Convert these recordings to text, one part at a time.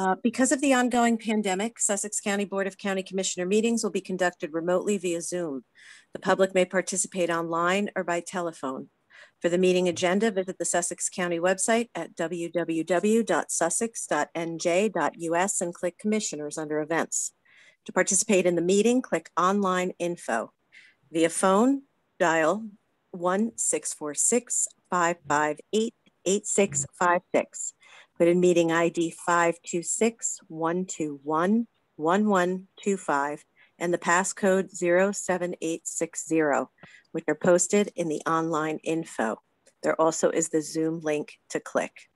Uh, because of the ongoing pandemic, Sussex County Board of County Commissioner meetings will be conducted remotely via Zoom. The public may participate online or by telephone. For the meeting agenda, visit the Sussex County website at www.sussex.nj.us and click Commissioners under Events. To participate in the meeting, click Online Info. Via phone, dial 1-646-558-8656. Put in meeting ID 526-121-1125 and the passcode 07860, which are posted in the online info. There also is the Zoom link to click.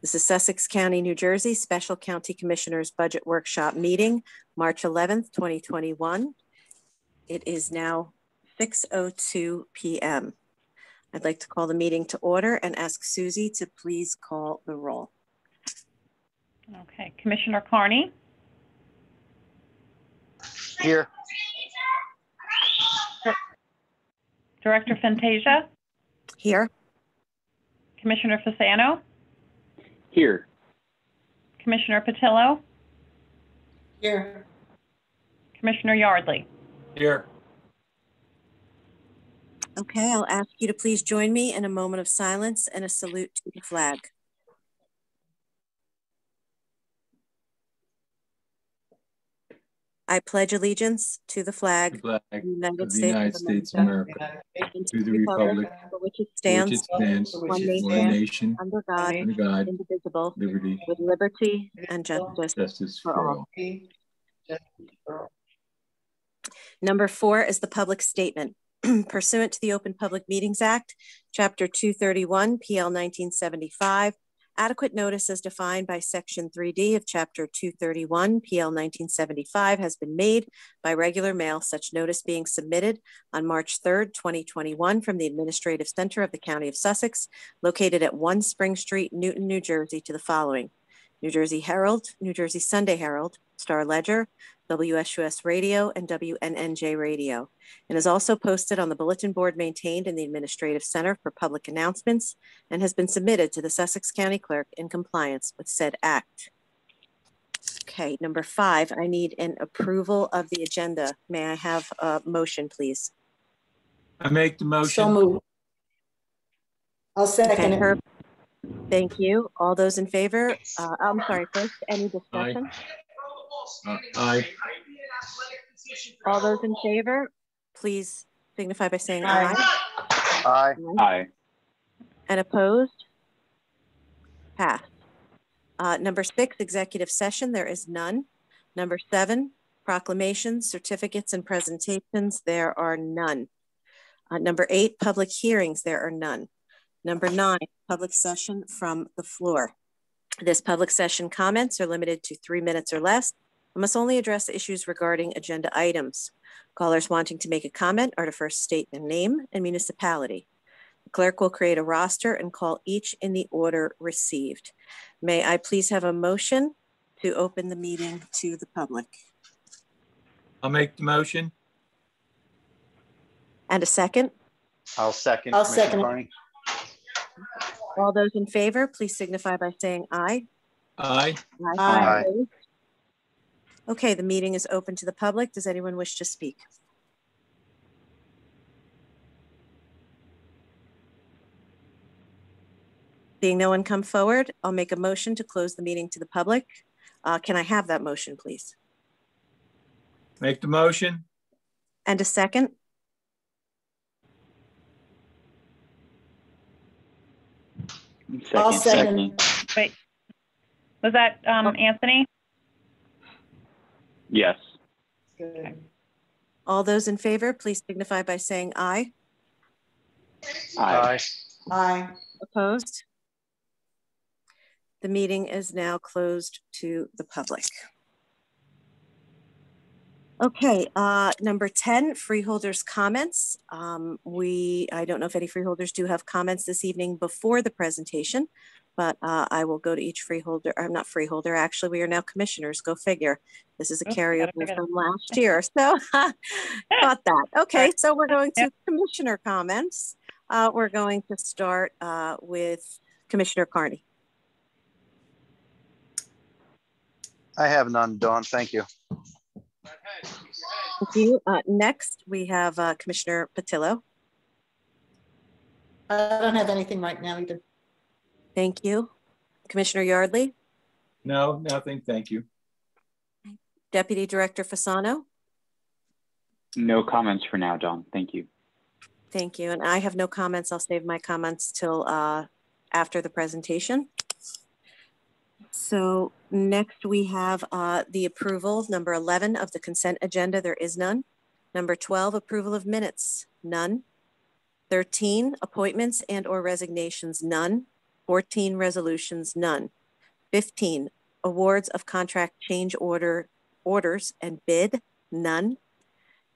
This is Sussex County, New Jersey Special County Commissioners Budget Workshop Meeting, March 11th, 2021. It is now 6.02 p.m. I'd like to call the meeting to order and ask Susie to please call the roll. Okay, Commissioner Carney, Here. Director Fantasia, Here, Commissioner Fasano, Here. Commissioner Petillo, Here. Commissioner Yardley. Here. Okay, I'll ask you to please join me in a moment of silence and a salute to the flag. I pledge allegiance to the flag flag of the United of the States United of States of America, America, and to the republic for which it for which stands, it stands, one one nation, nation, under God, under God, indivisible, liberty, with liberty and justice. justice for for all. all. Number four is the public statement. Pursuant to the Open Public Meetings Act, Chapter 231, PL 1975, adequate notice as defined by Section 3D of Chapter 231, PL 1975 has been made by regular mail, such notice being submitted on March 3rd, 2021 from the Administrative Center of the County of Sussex, located at 1 Spring Street, Newton, New Jersey, to the following. New Jersey Herald, New Jersey Sunday Herald, Star Ledger, WSUS Radio, and WNNJ Radio, and is also posted on the bulletin board maintained in the Administrative Center for Public Announcements and has been submitted to the Sussex County Clerk in compliance with said act. Okay, number five, I need an approval of the agenda. May I have a motion, please? I make the motion. So motion. move. I'll second it. Herb. Thank you. All those in favor? Uh, I'm sorry, first, any discussion? Uh, Aye. All those in favor, please signify by saying Aye. aye. Aye. Aye. And opposed? Passed. Uh, number six, executive session, there is none. Number seven, proclamations, certificates, and presentations, there are none. Uh, number eight, public hearings, there are none. Number nine, public session from the floor. This public session comments are limited to three minutes or less and must only address issues regarding agenda items. Callers wanting to make a comment are to first state their name and municipality. The Clerk will create a roster and call each in the order received. May I please have a motion to open the meeting to the public? I'll make the motion. And a second? I'll second. I'll Commissioner second it. Carney. All those in favor, please signify by saying aye. Aye. Aye. Opposed? Okay, the meeting is open to the public. Does anyone wish to speak? Seeing no one come forward, I'll make a motion to close the meeting to the public. Uh, Can I have that motion, please? Make the motion. And a second? I'll second. Wait, was that um, Anthony? Yes. All those in favor, please signify by saying aye. Aye. Aye. Opposed? The meeting is now closed to the public. Okay, uh, number 10, freeholders' comments. Um, we, I don't know if any freeholders do have comments this evening before the presentation, but uh, I will go to each freeholder, I'm not freeholder, actually, we are now commissioners, go figure. This is a Oops, carryover from last year, so got that. Okay, so we're going to commissioner comments. Uh, we're going to start uh, with Commissioner Carney. I have none, Dawn. Thank you. Thank you. Uh, next, we have uh, Commissioner Petillo. I don't have anything right now either. Thank you. Commissioner Yardley, No, nothing. Thank you. Deputy Director Fasano. No comments for now, Dawn. Thank you. Thank you. And I have no comments. I'll save my comments till uh, after the presentation. So next we have uh, the approval, number 11 of the consent agenda. There is none. Number 12, approval of minutes, none. 13, appointments and or resignations, none. 14, resolutions, none. 15, awards of contract change order orders and bid, none.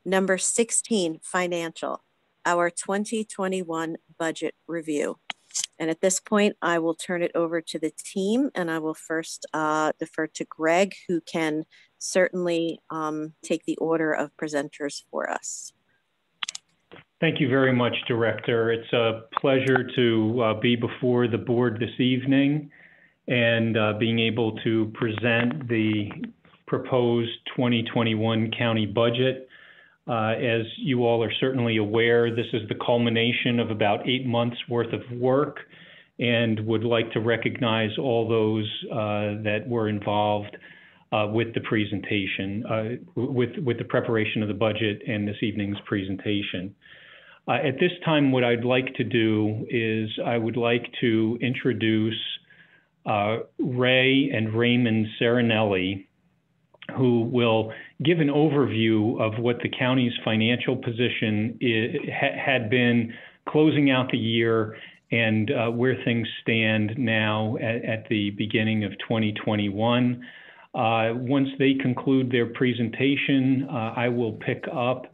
Number 16, financial, our 2021 budget review. And at this point, I will turn it over to the team and I will first uh, defer to Greg, who can certainly um, take the order of presenters for us. Thank you very much, Director. It's a pleasure to uh, be before the board this evening and uh, being able to present the proposed 2021 county budget. Uh, as you all are certainly aware, this is the culmination of about eight months worth of work and would like to recognize all those uh, that were involved uh, with the presentation, uh, with, with the preparation of the budget and this evening's presentation. Uh, at this time, what I'd like to do is I would like to introduce uh, Ray and Raymond Sarinelli, who will give an overview of what the county's financial position is, ha, had been closing out the year and uh, where things stand now at, at, the beginning of 2021. Uh, once they conclude their presentation, uh, I will pick up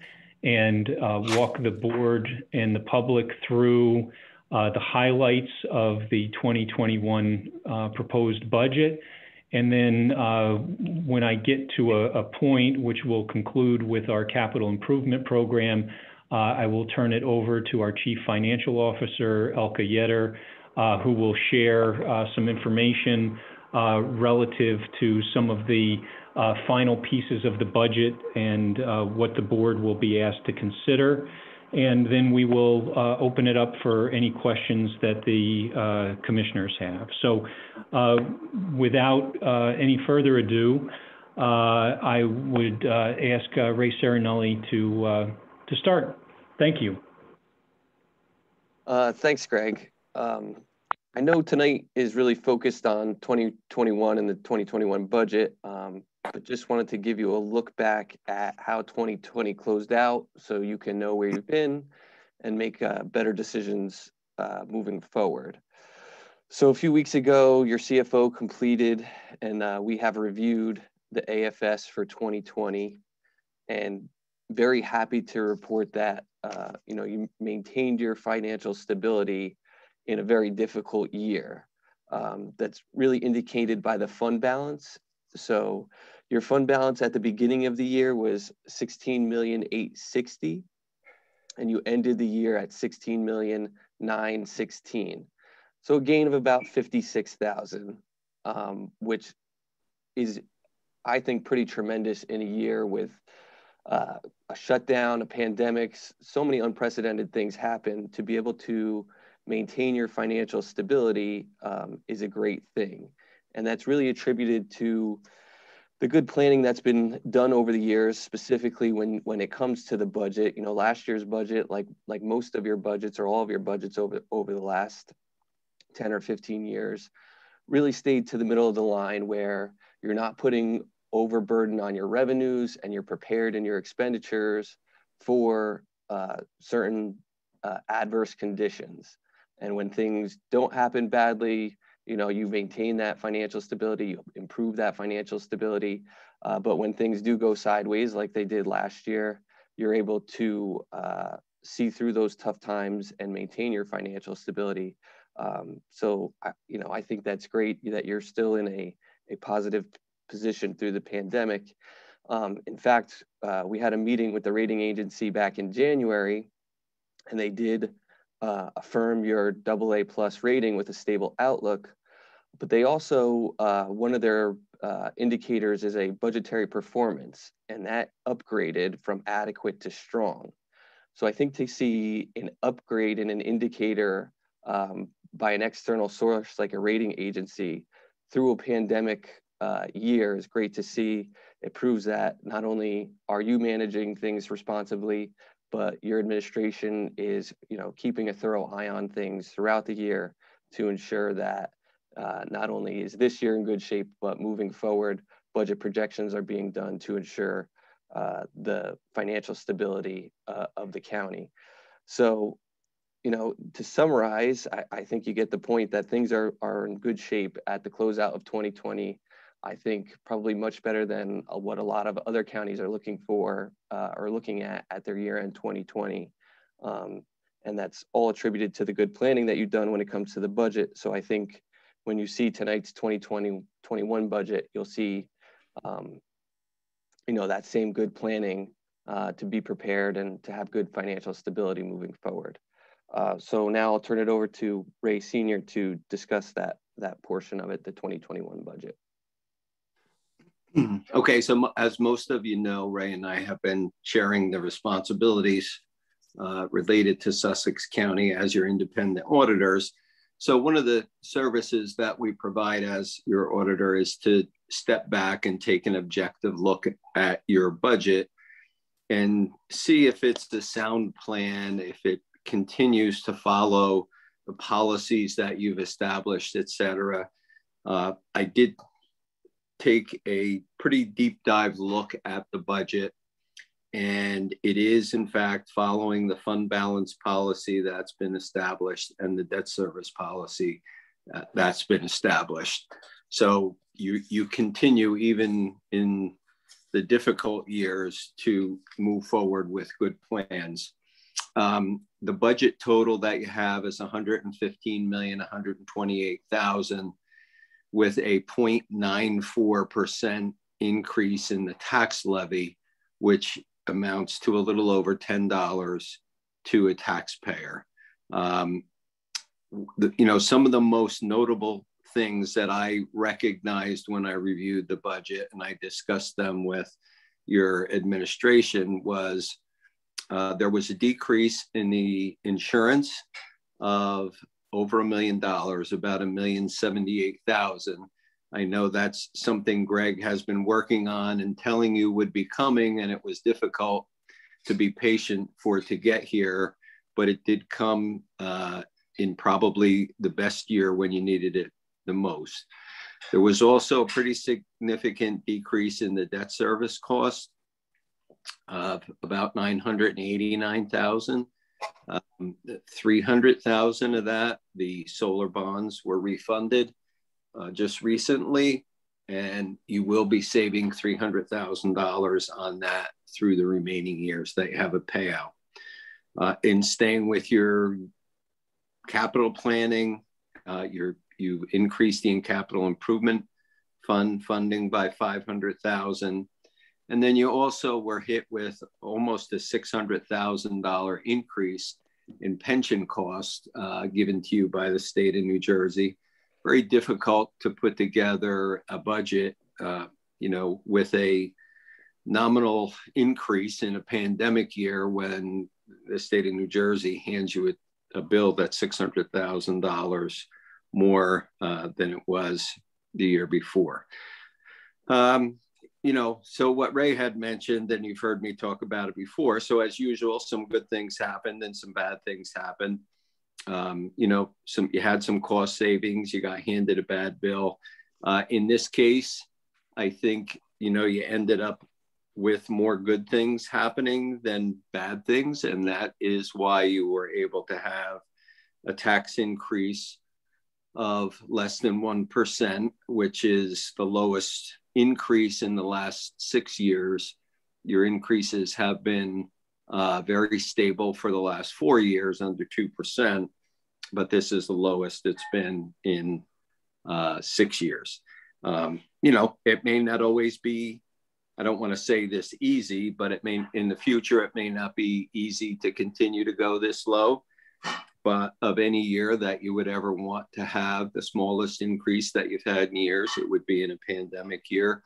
and uh, walk the board and the public through uh, the highlights of the 2021 uh, proposed budget. And then uh, when I get to a, a, point which will conclude with our capital improvement program, uh, I will turn it over to our Chief Financial Officer, Elka Yetter, uh, who will share some information relative to some of the uh, final pieces of the budget and uh, what the board will be asked to consider. And then we will uh, open it up for any questions that the uh, commissioners have. So uh, without uh, any further ado, I would ask Ray Sarinelli to, to start. Thank you. thanks, Greg. Um, I know tonight is really focused on 2021 and the 2021 budget. Um, but just wanted to give you a look back at how 2020 closed out so you can know where you've been and make uh, better decisions uh, moving forward. So a few weeks ago, your CFO completed and uh, we have reviewed the AFS for 2020 and very happy to report that uh, you know you maintained your financial stability in a very difficult year. Um, that's really indicated by the fund balance. So your fund balance at the beginning of the year was 16 million 860 and you ended the year at 16 million 916. So a gain of about 56,000, um, which is, I think, pretty tremendous in a year with uh, a shutdown, a pandemic, so many unprecedented things happen. To be able to maintain your financial stability um, is a great thing. And that's really attributed to the good planning that's been done over the years, specifically when when it comes to the budget, you know, last year's budget, like like most of your budgets or all of your budgets over over the last 10 or 15 years, really stayed to the middle of the line where you're not putting overburden on your revenues and you're prepared in your expenditures for uh, certain uh, adverse conditions. And when things don't happen badly, you know you maintain that financial stability you improve that financial stability uh, but when things do go sideways like they did last year you're able to uh, see through those tough times and maintain your financial stability um, so I, you know i think that's great that you're still in a, a positive position through the pandemic um, in fact uh, we had a meeting with the rating agency back in january and they did uh, affirm your double A plus rating with a stable outlook. But they also, uh, one of their uh, indicators is a budgetary performance, and that upgraded from adequate to strong. So I think to see an upgrade in an indicator um, by an external source like a rating agency through a pandemic uh, year is great to see. It proves that not only are you managing things responsibly, but your administration is, you know, keeping a thorough eye on things throughout the year to ensure that uh, not only is this year in good shape, but moving forward, budget projections are being done to ensure uh, the financial stability uh, of the county. So, you know, to summarize, I, I, think you get the point that things are, are in good shape at the closeout of 2020. I think probably much better than uh, what a lot of other counties are looking for uh, or looking at at their year end 2020. Um, and that's all attributed to the good planning that you've done when it comes to the budget. So I think when you see tonight's 2020 21 budget, you'll see, um, you know, that same good planning uh, to be prepared and to have good financial stability moving forward. Uh, so now I'll turn it over to Ray Senior to discuss that that portion of it, the 2021 budget. Okay, so as most of you know, Ray and I have been sharing the responsibilities uh, related to Sussex County as your independent auditors. So one of the services that we provide as your auditor is to step back and take an objective look at your budget and see if it's the sound plan, if it continues to follow the policies that you've established, et cetera. Uh, I did take a pretty deep dive look at the budget and it is, in fact, following the fund balance policy that's been established and the debt service policy uh, that's been established. So you, you continue even in the difficult years to move forward with good plans. Um, the budget total that you have is 115 million, 128,000 with a 0.94% increase in the tax levy, which amounts to a little over $10 to a taxpayer. Um, the, you know, some of the most notable things that I recognized when I reviewed the budget and I discussed them with your administration was uh, there was a decrease in the insurance of over a million dollars, about a million seventy-eight thousand. I know that's something Greg has been working on and telling you would be coming, and it was difficult to be patient for to get here, but it did come uh, in probably the best year when you needed it the most. There was also a pretty significant decrease in the debt service cost of about 989,000. Um, 300,000 of that, the solar bonds were refunded uh, just recently, and you will be saving $300,000 on that through the remaining years that you have a payout. Uh, in staying with your capital planning, uh, you you increased the capital improvement fund funding by 500,000. And then you also were hit with almost a $600,000 increase in pension costs uh, given to you by the state of New Jersey very difficult to put together a budget, uh, you know, with a nominal increase in a pandemic year when the state of New Jersey hands you a, a bill that's $600,000 more uh, than it was the year before. Um, you know, so what Ray had mentioned, and you've heard me talk about it before. So, as usual, some good things happened and some bad things happened um, you know, some you had some cost savings, you got handed a bad bill. Uh, in this case, I think you know you ended up with more good things happening than bad things, and that is why you were able to have a tax increase of less than one percent, which is the lowest increase in the last six years. Your increases have been uh, very stable for the last four years under 2%, but this is the lowest it's been in uh, six years. Um, you know, it may not always be, I don't want to say this easy, but it may, in the future, it may not be easy to continue to go this low. but of any year that you would ever want to have the smallest increase that you've had in years, it would be in a pandemic year.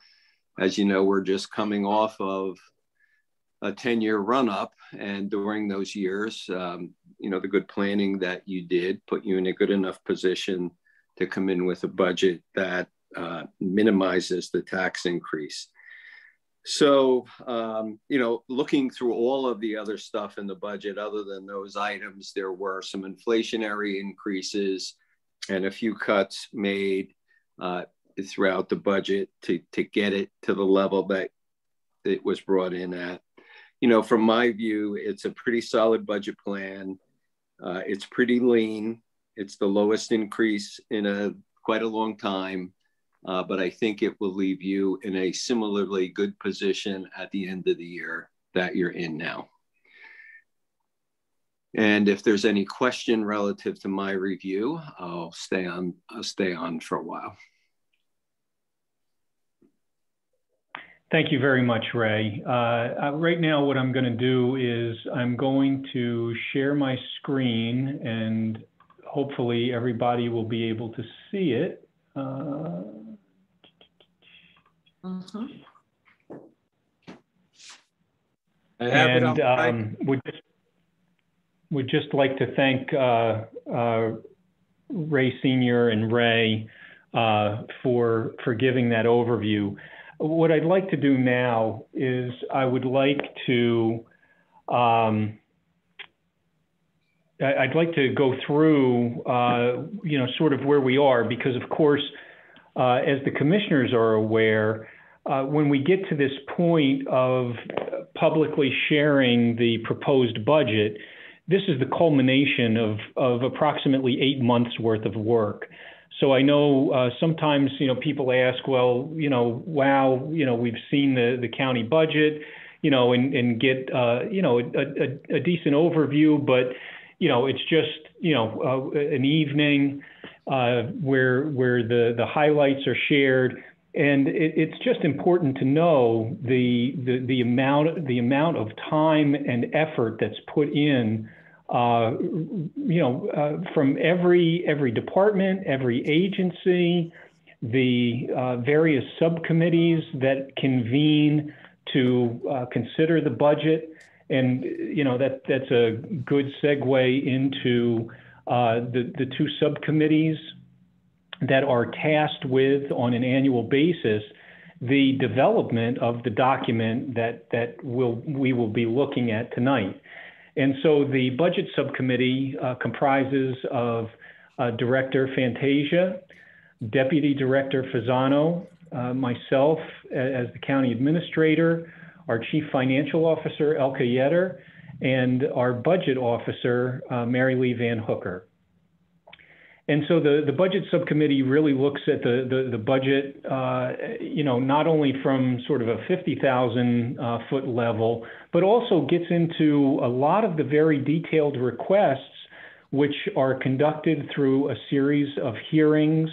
As you know, we're just coming off of a 10 year run up. And during those years, um, you know, the good planning that you did put you in a good enough position to come in with a budget that uh, minimizes the tax increase. So, um, you know, looking through all of the other stuff in the budget, other than those items, there were some inflationary increases and a few cuts made uh, throughout the budget to, to get it to the level that it was brought in at. You know, from my view, it's a pretty solid budget plan. Uh, it's pretty lean. It's the lowest increase in a quite a long time uh, but I think it will leave you in a similarly good position at the end of the year that you're in now. And if there's any question relative to my review, I'll stay on, I'll stay on for a while. Thank you very much, Ray. Uh, uh right now, what I'm going to do is I'm going to share my screen and hopefully everybody will be able to see it. Uh. I it and my- um, would just, would just like to thank uh, uh, Ray Senior and Ray uh, for for giving that overview. What I'd like to do now is I would like to um, I'd like to go through uh, you know sort of where we are because of course uh, as the commissioners are aware, uh, when we get to this point of publicly sharing the proposed budget, this is the culmination of, of approximately eight months worth of work. So I know uh, sometimes you know people ask, well, you know, wow, you know, we've seen the the county budget, you know, and and get uh, you know a, a, a, decent overview, but you know, it's just you know uh, an evening uh, where where the the highlights are shared. And it, it's just important to know the, the the amount the amount of time and effort that's put in, uh, you know, uh, from every every department, every agency, the uh, various subcommittees that convene to uh, consider the budget, and you know that that's a good segue into uh, the, the two subcommittees that are tasked with, on an annual basis, the development of the document that, that we'll, we will be looking at tonight. And so the budget subcommittee uh, comprises of uh, Director Fantasia, Deputy Director Fasano, uh, myself as the county administrator, our Chief Financial Officer, Elka Yetter, and our budget officer, uh, Mary Lee Van Hooker. And so the, the budget subcommittee really looks at the, the, the budget, uh, you know, not only from sort of a 50,000 uh, foot level, but also gets into a lot of the very detailed requests, which are conducted through a series of hearings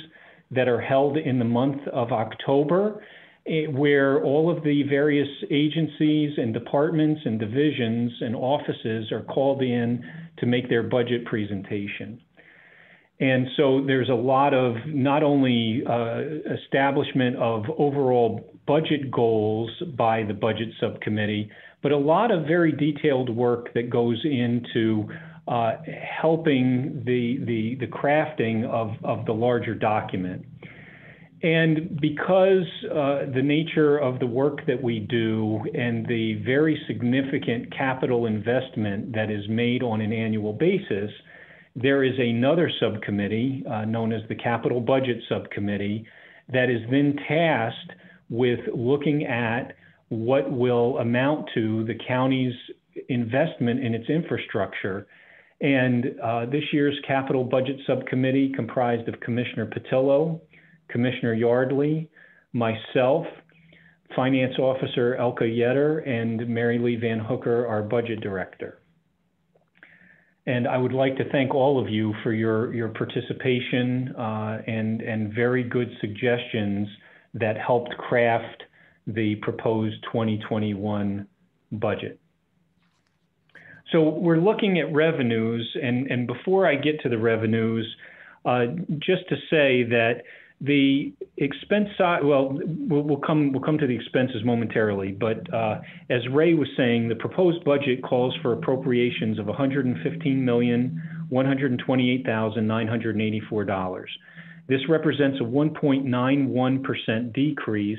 that are held in the month of October Eh, where all of the various agencies and departments and divisions and offices are called in to make their budget presentation. And so there's a lot of not only uh, establishment of overall budget goals by the budget subcommittee, but a lot of very detailed work that goes into uh, helping the, the, the crafting of, of the larger document. And because uh, the nature of the work that we do and the very significant capital investment that is made on an annual basis, there is another subcommittee uh, known as the Capital Budget Subcommittee that is then tasked with looking at what will amount to the county's investment in its infrastructure. And uh, this year's Capital Budget Subcommittee comprised of Commissioner Petillo, Commissioner Yardley, myself, Finance Officer Elka Yetter, and Mary Lee Van Hooker, our Budget Director. And I would like to thank all of you for your, your participation uh, and, and very good suggestions that helped craft the proposed 2021 budget. So we're looking at revenues, and, and before I get to the revenues, uh, just to say that the expense side, well, we'll, come we'll come to the expenses momentarily, but uh, as Ray was saying, the proposed budget calls for appropriations of 115 million one hundred twenty-eight thousand nine hundred eighty-four dollars. This represents a 1.91 percent decrease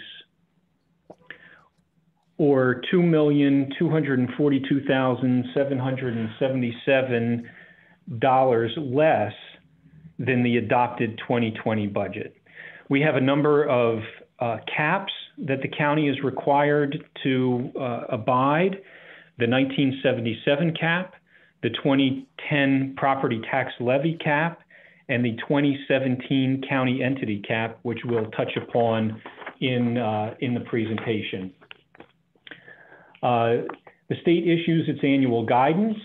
or two million two hundred forty-two thousand seven hundred seventy-seven dollars less than the adopted 2020 budget. We have a number of uh, caps that the county is required to uh, abide. The 1977 cap, the 2010 property tax levy cap, and the 2017 county entity cap, which we'll touch upon in, uh, in the presentation. Uh, the state issues its annual guidance,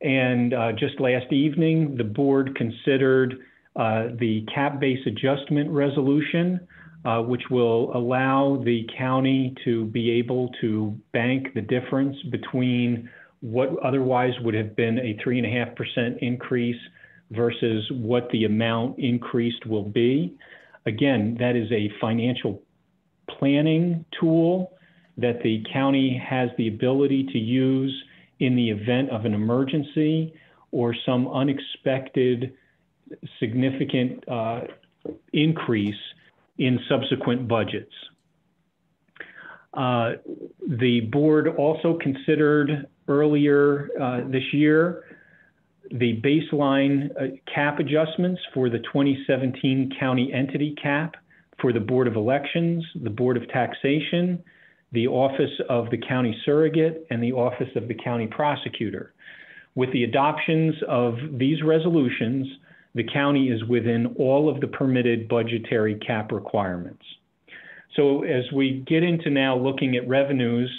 and uh, just last evening, the board considered the cap base adjustment resolution, uh, which will allow the county to be able to bank the difference between what otherwise would have been a 3.5% increase versus what the amount increased will be. Again, that is a financial planning tool that the county has the ability to use in the event of an emergency or some unexpected significant uh, increase in subsequent budgets. Uh, the board also considered earlier uh, this year the baseline uh, cap adjustments for the 2017 county entity cap for the Board of Elections, the Board of Taxation, the Office of the County Surrogate, and the Office of the County Prosecutor. With the adoptions of these resolutions, the county is within all of the permitted budgetary cap requirements. So as we get into now looking at revenues,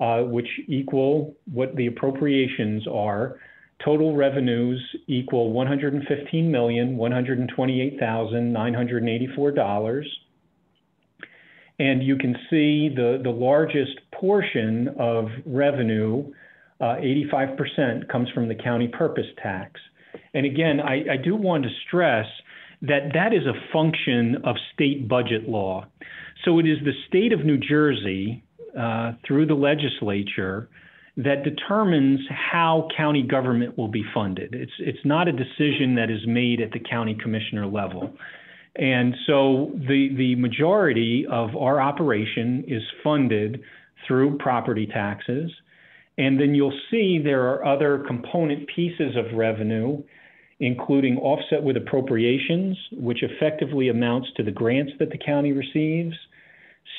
uh, which equal what the appropriations are, total revenues equal $115,128,984. And you can see the, the largest portion of revenue, uh, 85%, comes from the county purpose tax. And again, I, I do want to stress that that is a function of state budget law. So it is the state of New Jersey, uh, through the legislature, that determines how county government will be funded. It's, it's not a decision that is made at the county commissioner level. And so the, the majority of our operation is funded through property taxes. And then you'll see there are other component pieces of revenue, including offset with appropriations, which effectively amounts to the grants that the county receives,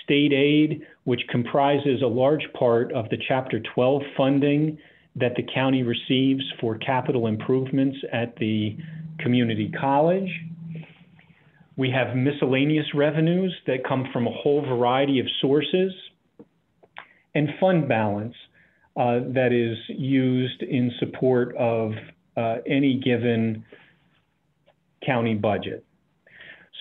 state aid, which comprises a large part of the Chapter 12 funding that the county receives for capital improvements at the community college. We have miscellaneous revenues that come from a whole variety of sources, and fund balance, uh, that is used in support of uh, any given county budget.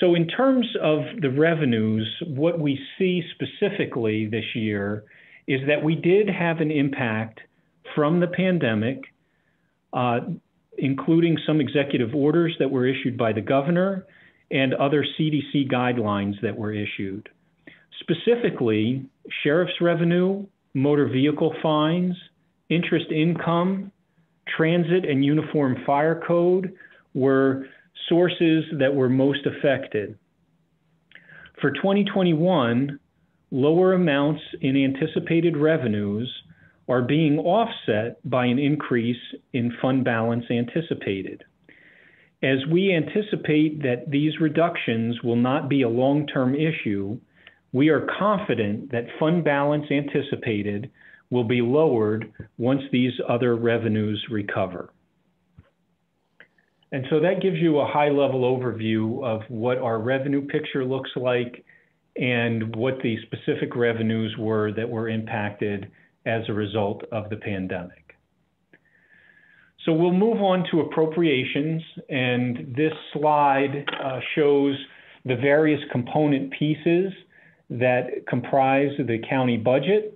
So in terms of the revenues, what we see specifically this year is that we did have an impact from the pandemic, uh, including some executive orders that were issued by the governor and other CDC guidelines that were issued. Specifically, sheriff's revenue motor vehicle fines, interest income, transit and uniform fire code were sources that were most affected. For 2021, lower amounts in anticipated revenues are being offset by an increase in fund balance anticipated. As we anticipate that these reductions will not be a long-term issue, we are confident that fund balance anticipated will be lowered once these other revenues recover. And so that gives you a high level overview of what our revenue picture looks like and what the specific revenues were that were impacted as a result of the pandemic. So we'll move on to appropriations, and this slide uh, shows the various component pieces that comprise the county budget.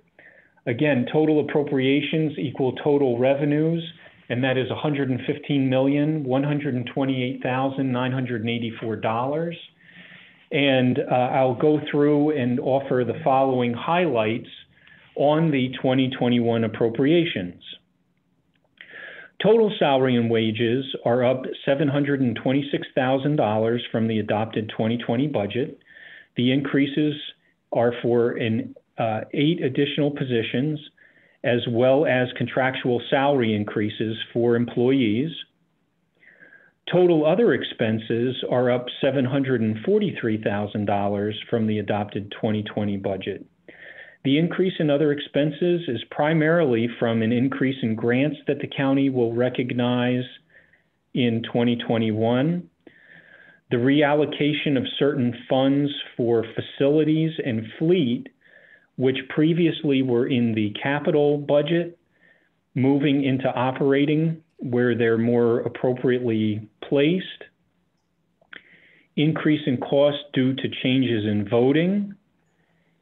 Again, total appropriations equal total revenues, and that is $115,128,984. And uh, I'll go through and offer the following highlights on the 2021 appropriations. Total salary and wages are up $726,000 from the adopted 2020 budget. The increases are for an, Uh, eight additional positions, as well as contractual salary increases for employees. Total other expenses are up $743,000 from the adopted 2020 budget. The increase in other expenses is primarily from an increase in grants that the county will recognize in 2021, the reallocation of certain funds for facilities and fleet, which previously were in the capital budget, moving into operating where they're more appropriately placed, increase in cost due to changes in voting,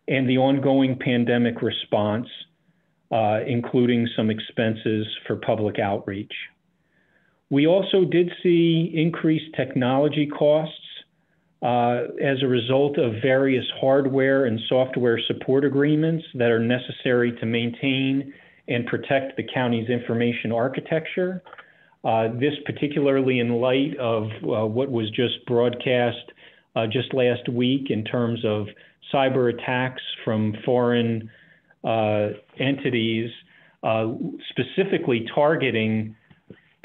and the ongoing pandemic response, uh, including some expenses for public outreach. We also did see increased technology costs uh, as a result of various hardware and software support agreements that are necessary to maintain and protect the county's information architecture. Uh, this particularly in light of uh, what was just broadcast uh, just last week in terms of cyber attacks from foreign uh, entities, uh, specifically targeting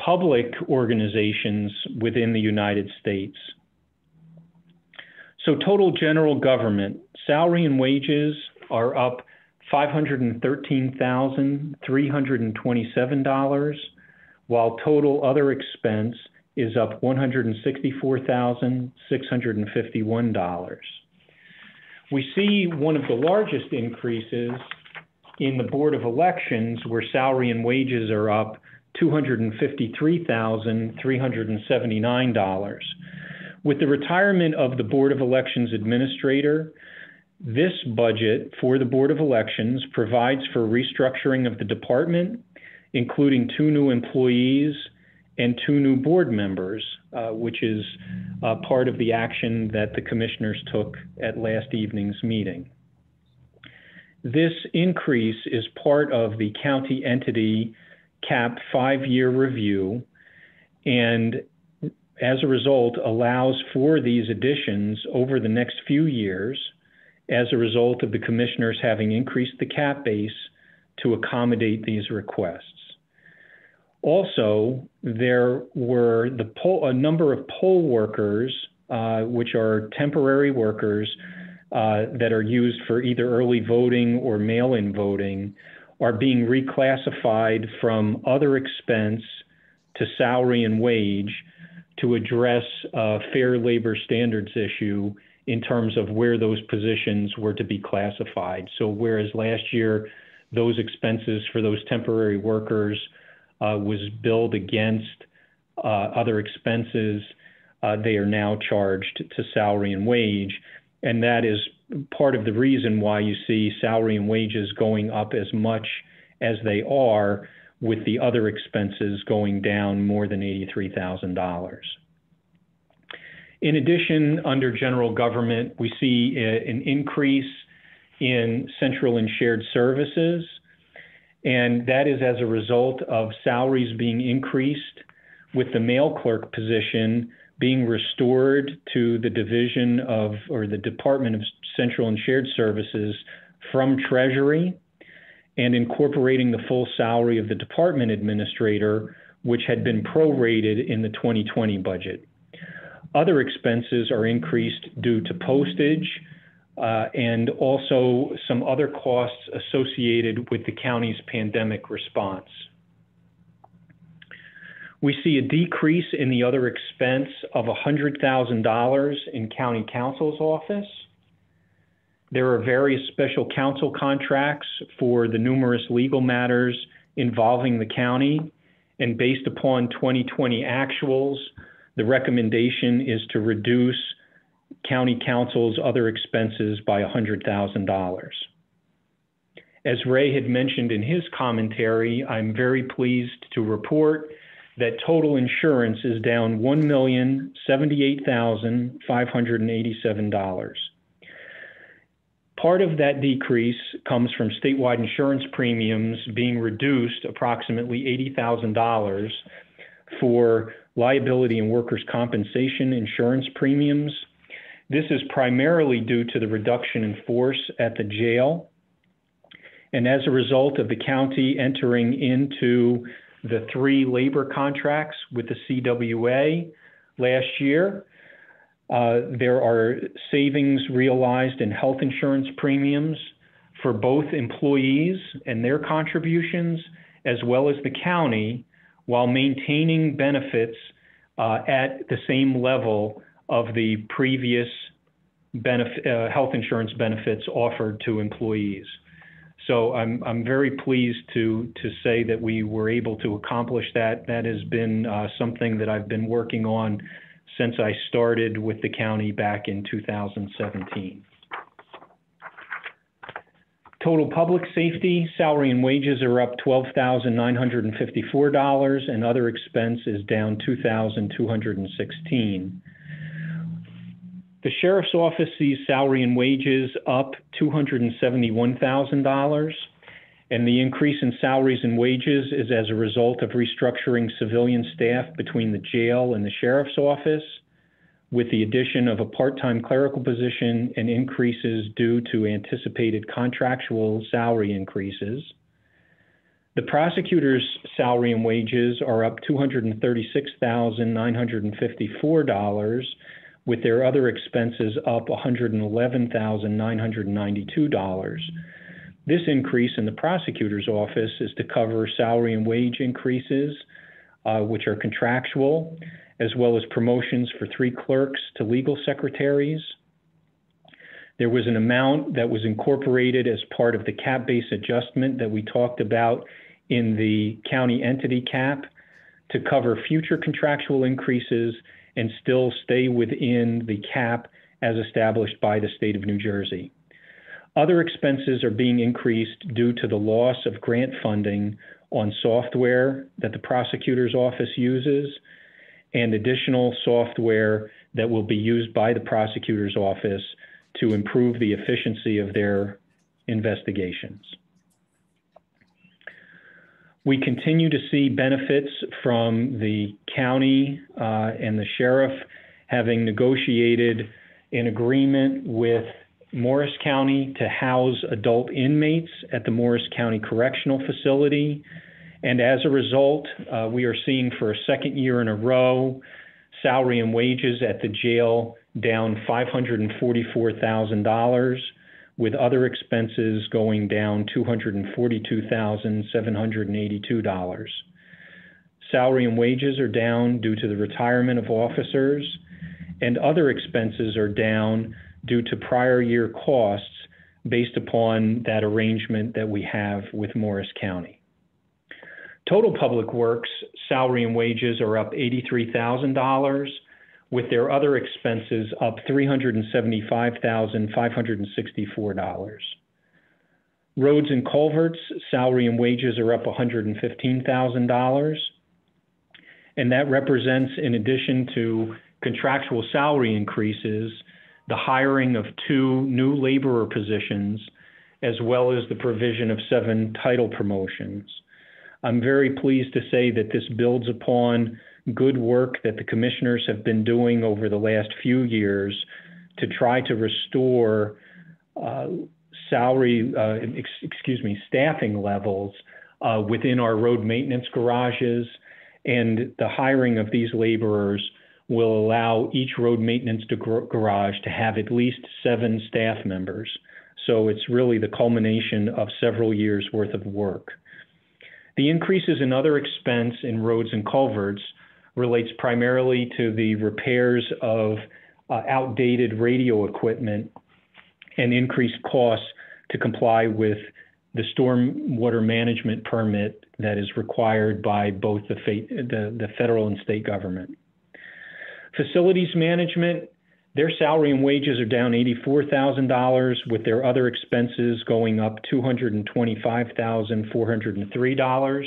public organizations within the United States. So, total general government salary and wages are up $513,327, while total other expense is up $164,651 we see one of the largest increases in the Board of Elections, where salary and wages are up $253,379. With the retirement of the Board of Elections Administrator, this budget for the Board of Elections provides for restructuring of the department, including two new employees and two new board members, uh, which is uh, part of the action that the commissioners took at last evening's meeting. This increase is part of the county entity CAP five-year review and as a result allows for these additions over the next few years as a result of the commissioners having increased the cap base to accommodate these requests. Also, there were the poll, a number of poll workers, uh, which are temporary workers uh, that are used for either early voting or mail-in voting, are being reclassified from other expense to salary and wage to address a fair labor standards issue in terms of where those positions were to be classified. So whereas last year those expenses for those temporary workers uh, was billed against uh, other expenses. Uh, they are now charged to salary and wage. And that is part of the reason why you see salary and wages going up as much as they are, with the other expenses going down more than $83,000. In addition, under general government, we see a, an increase in central and shared services. And that is as a result of salaries being increased with the mail clerk position being restored to the division of or the Department of Central and Shared Services from Treasury and incorporating the full salary of the department administrator, which had been prorated in the 2020 budget. Other expenses are increased due to postage, uh, and also some other costs associated with the county's pandemic response. We see a decrease in the other expense of $100,000 in county counsel's office. There are various special counsel contracts for the numerous legal matters involving the county, and based upon 2020 actuals, the recommendation is to reduce county counsel's other expenses by $100,000. As Ray had mentioned in his commentary, I'm very pleased to report that total insurance is down $1,078,587. Part of that decrease comes from statewide insurance premiums being reduced approximately $80,000 for liability and workers' compensation insurance premiums. This is primarily due to the reduction in force at the jail. And as a result of the county entering into the three labor contracts with the CWA last year, there are savings realized in health insurance premiums for both employees and their contributions, as well as the county, while maintaining benefits uh, at the same level of the previous uh, health insurance benefits offered to employees. So I'm, very pleased to, say that we were able to accomplish that. That has been uh, something that I've been working on since I started with the county back in 2017. Total public safety, salary and wages are up $12,954 and other expense is down 2,216. The sheriff's office sees salary and wages up $271,000 and the increase in salaries and wages is as a result of restructuring civilian staff between the jail and the sheriff's office with the addition of a part-time clerical position and increases due to anticipated contractual salary increases. The prosecutor's salary and wages are up $236,954 with their other expenses up $111,992. This increase in the prosecutor's office is to cover salary and wage increases, uh, which are contractual, as well as promotions for three clerks to legal secretaries. There was an amount that was incorporated as part of the cap base adjustment that we talked about in the county entity cap to cover future contractual increases and still stay within the cap as established by the state of New Jersey. Other expenses are being increased due to the loss of grant funding on software that the prosecutor's office uses and additional software that will be used by the prosecutor's office to improve the efficiency of their investigations. We continue to see benefits from the county uh, and the sheriff having negotiated an agreement with Morris County to house adult inmates at the Morris County Correctional Facility. And as a result, uh, we are seeing for a second year in a row salary and wages at the jail down $544,000, with other expenses going down $242,782. Salary and wages are down due to the retirement of officers, and other expenses are down due to prior year costs based upon that arrangement that we have with Morris County. Total Public Works salary and wages are up $83,000, with their other expenses up $375,564. Roads and culverts salary and wages are up $115,000, and that represents, in addition to contractual salary increases, the hiring of two new laborer positions, as well as the provision of seven title promotions. I'm very pleased to say that this builds upon good work that the commissioners have been doing over the last few years to try to restore uh, salary, uh, ex excuse me, staffing levels uh, within our road maintenance garages. And the hiring of these laborers will allow each road maintenance garage to have at least seven staff members. So it's really the culmination of several years worth of work. The increases in other expense in roads and culverts relates primarily to the repairs of uh, outdated radio equipment and increased costs to comply with the stormwater management permit that is required by both the, the, the federal and state government. Facilities management Their salary and wages are down $84,000 with their other expenses going up $225,403.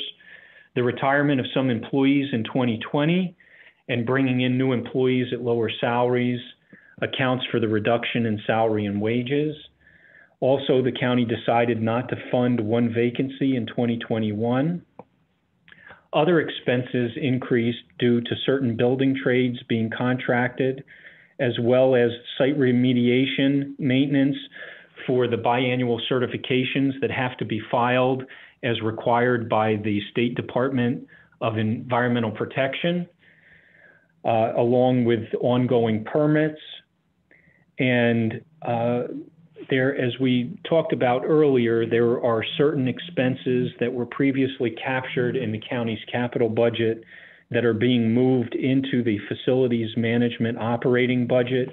The retirement of some employees in 2020 and bringing in new employees at lower salaries accounts for the reduction in salary and wages. Also, the county decided not to fund one vacancy in 2021. Other expenses increased due to certain building trades being contracted, as well as site remediation maintenance for the biannual certifications that have to be filed as required by the State Department of Environmental Protection, uh, along with ongoing permits. And uh, there, as we talked about earlier, there are certain expenses that were previously captured in the county's capital budget that are being moved into the facilities management operating budget,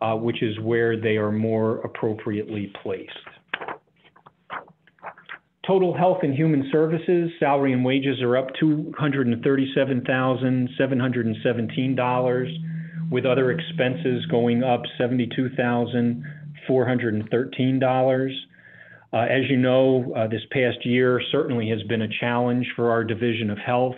uh, which is where they are more appropriately placed. Total health and human services, salary and wages are up $237,717, with other expenses going up $72,000. $413. Uh, as you know, uh, this past year certainly has been a challenge for our division of health,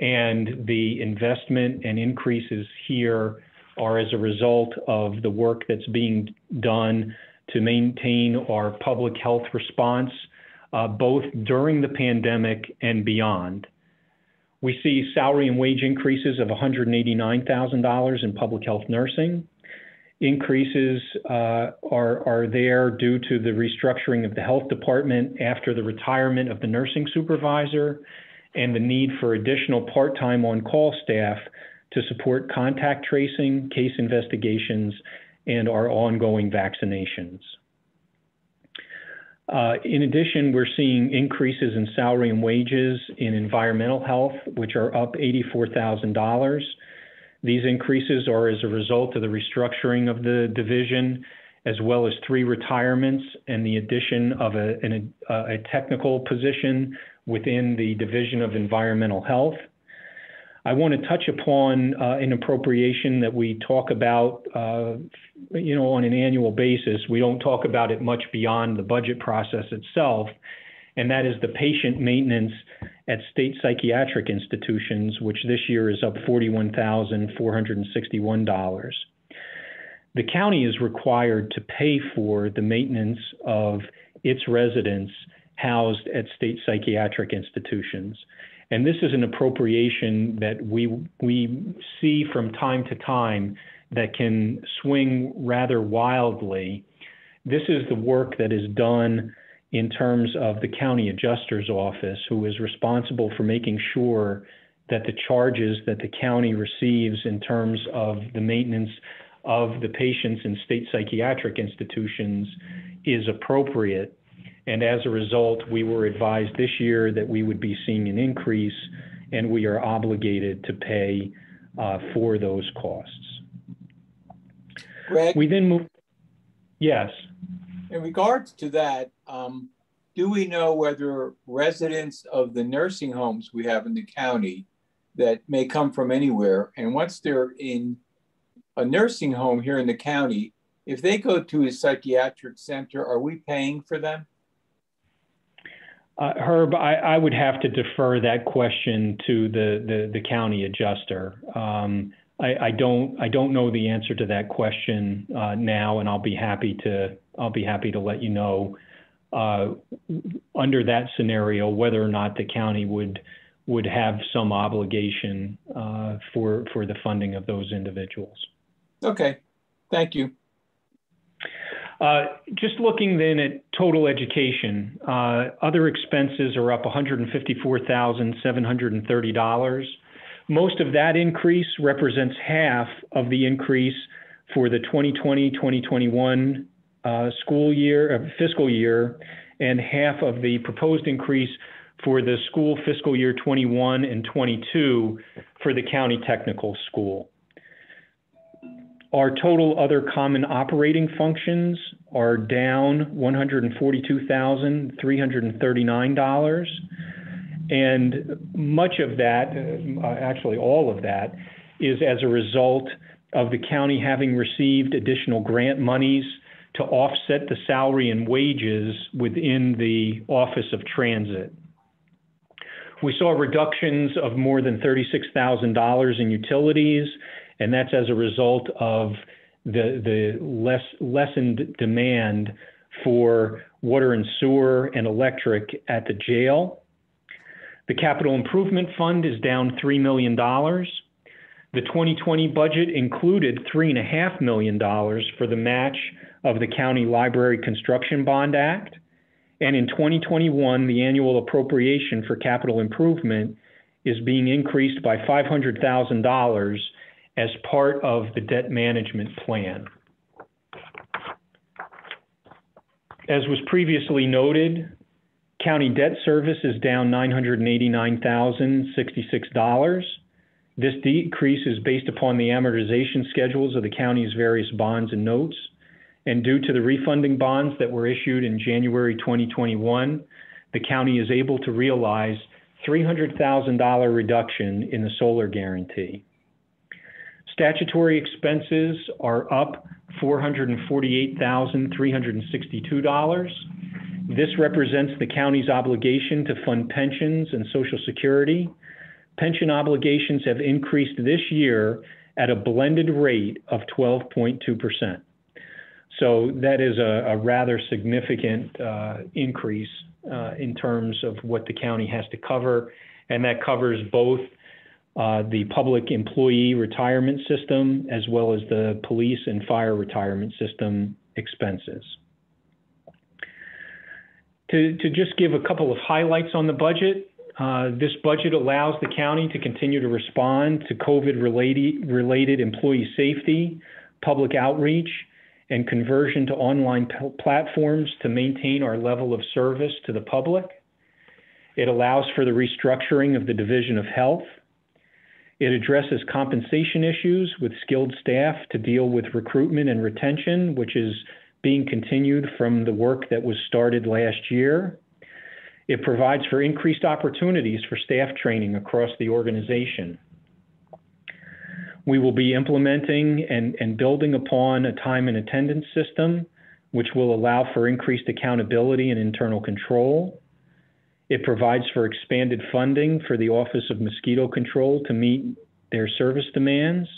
and the investment and increases here are as a result of the work that's being done to maintain our public health response, uh, both during the pandemic and beyond. We see salary and wage increases of $189,000 in public health nursing, Increases uh, are, there due to the restructuring of the health department after the retirement of the nursing supervisor and the need for additional part time on call staff to support contact tracing, case investigations, and our ongoing vaccinations. Uh, in addition, we're seeing increases in salary and wages in environmental health, which are up $84,000. These increases are as a result of the restructuring of the division, as well as three retirements and the addition of a, technical position within the Division of Environmental Health. I want to touch upon uh, an appropriation that we talk about, uh, you know, on an annual basis. We don't talk about it much beyond the budget process itself, and that is the patient maintenance at state psychiatric institutions, which this year is up $41,461. The county is required to pay for the maintenance of its residents housed at state psychiatric institutions. And this is an appropriation that we, we see from time to time that can swing rather wildly. This is the work that is done in terms of the county adjuster's office, who is responsible for making sure that the charges that the county receives in terms of the maintenance of the patients in state psychiatric institutions is appropriate and as a result, we were advised this year that we would be seeing an increase, and we are obligated to pay uh, for those costs. Greg, We then move, yes. In regards to that, um, do we know whether residents of the nursing homes we have in the county that may come from anywhere, and once they're in a nursing home here in the county, if they go to a psychiatric center, are we paying for them? Uh, Herb, I, I, would have to defer that question to the, the, the county adjuster. Um, I, I, don't I don't know the answer to that question uh, now, and I'll be happy to I'll be happy to let you know uh, under that scenario whether or not the county would would have some obligation uh, for for the funding of those individuals. Okay, thank you. Uh, just looking then at total education, uh, other expenses are up $154,730. Most of that increase represents half of the increase for the 2020-2021 uh, school year, uh, fiscal year, and half of the proposed increase for the school fiscal year 21 and 22 for the county technical school. Our total other common operating functions are down $142,339. And much of that, uh, actually all of that, is as a result of the county having received additional grant monies to offset the salary and wages within the Office of Transit. We saw reductions of more than $36,000 in utilities, and that's as a result of the, the less, lessened demand for water and sewer and electric at the jail. The capital improvement fund is down $3 million. The 2020 budget included $3.5 million for the match of the County Library Construction Bond Act. And in 2021, the annual appropriation for capital improvement is being increased by $500,000 as part of the debt management plan. As was previously noted, county debt service is down $989,066. This decrease is based upon the amortization schedules of the county's various bonds and notes. And due to the refunding bonds that were issued in January 2021, the county is able to realize $300,000 reduction in the solar guarantee. Statutory expenses are up $448,362. This represents the county's obligation to fund pensions and Social Security. Pension obligations have increased this year at a blended rate of 12.2%. So that is a, rather significant uh, increase uh, in terms of what the county has to cover, and that covers both uh, the public employee retirement system as well as the police and fire retirement system expenses. To, just give a couple of highlights on the budget, this budget allows the county to continue to respond to COVID related, related employee safety, public outreach, and conversion to online platforms to maintain our level of service to the public. It allows for the restructuring of the Division of Health. It addresses compensation issues with skilled staff to deal with recruitment and retention, which is being continued from the work that was started last year. It provides for increased opportunities for staff training across the organization. We will be implementing and, and building upon a time and attendance system, which will allow for increased accountability and internal control. It provides for expanded funding for the Office of Mosquito Control to meet their service demands.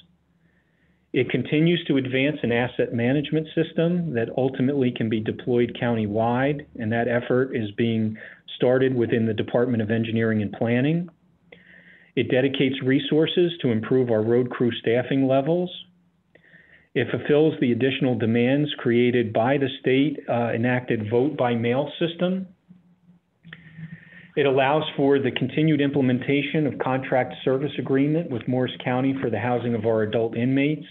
It continues to advance an asset management system that ultimately can be deployed countywide, and that effort is being started within the Department of Engineering and Planning. It dedicates resources to improve our road crew staffing levels. It fulfills the additional demands created by the state uh, enacted vote by mail system. It allows for the continued implementation of contract service agreement with Morris County for the housing of our adult inmates.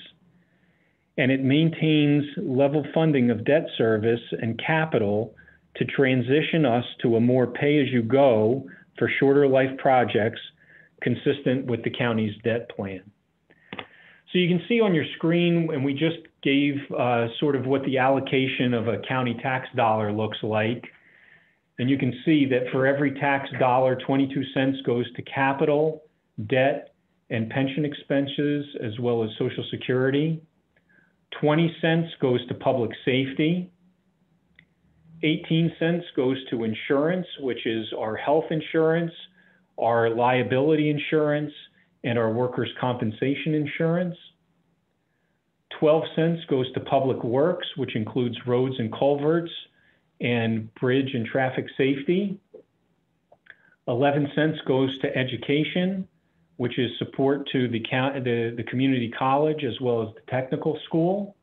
And it maintains level funding of debt service and capital to transition us to a more pay as you go for shorter life projects consistent with the county's debt plan. So you can see on your screen, and we just gave uh, sort of what the allocation of a county tax dollar looks like. And you can see that for every tax dollar, 22 cents goes to capital, debt, and pension expenses, as well as Social Security. 20 cents goes to public safety. 18 cents goes to insurance, which is our health insurance, our liability insurance, and our workers' compensation insurance. 12 cents goes to public works, which includes roads and culverts and bridge and traffic safety. 11 cents goes to education, which is support to the, the, the community college as well as the technical school.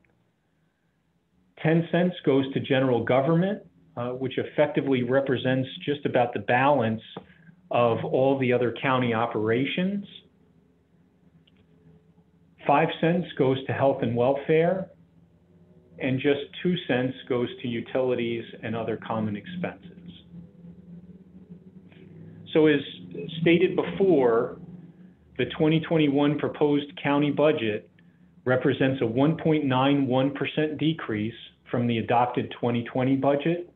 10 cents goes to general government, uh, which effectively represents just about the balance of all the other county operations. Five cents goes to health and welfare, and just two cents goes to utilities and other common expenses. So as stated before, the 2021 proposed county budget represents a 1.91% decrease from the adopted 2020 budget.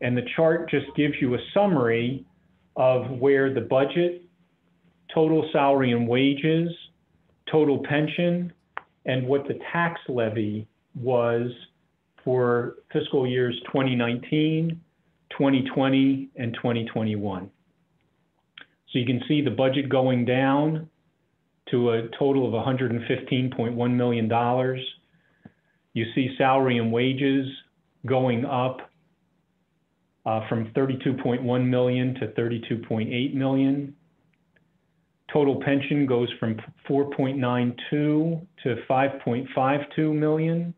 And the chart just gives you a summary of where the budget, total salary and wages, total pension, and what the tax levy was for fiscal years 2019, 2020, and 2021. So you can see the budget going down to a total of $115.1 million. You see salary and wages going up Uh, from 32.1 million to 32.8 million. Total pension goes from 4.92 to 5.52 million.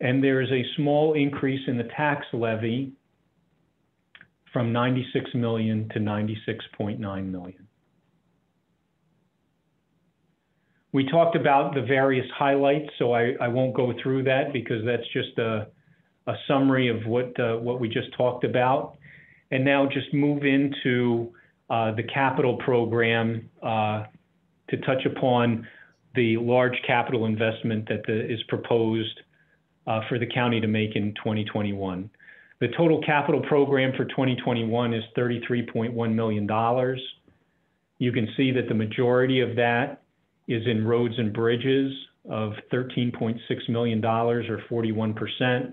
And there's a small increase in the tax levy from 96 million to 96.9 million. We talked about the various highlights, so I, I won't go through that because that's just a, a summary of what, uh, what we just talked about. And now just move into uh, the capital program uh, to touch upon the large capital investment that is proposed for the county to make in 2021. The total capital program for 2021 is $33.1 million. You can see that the majority of that is in roads and bridges of $13.6 million or 41%.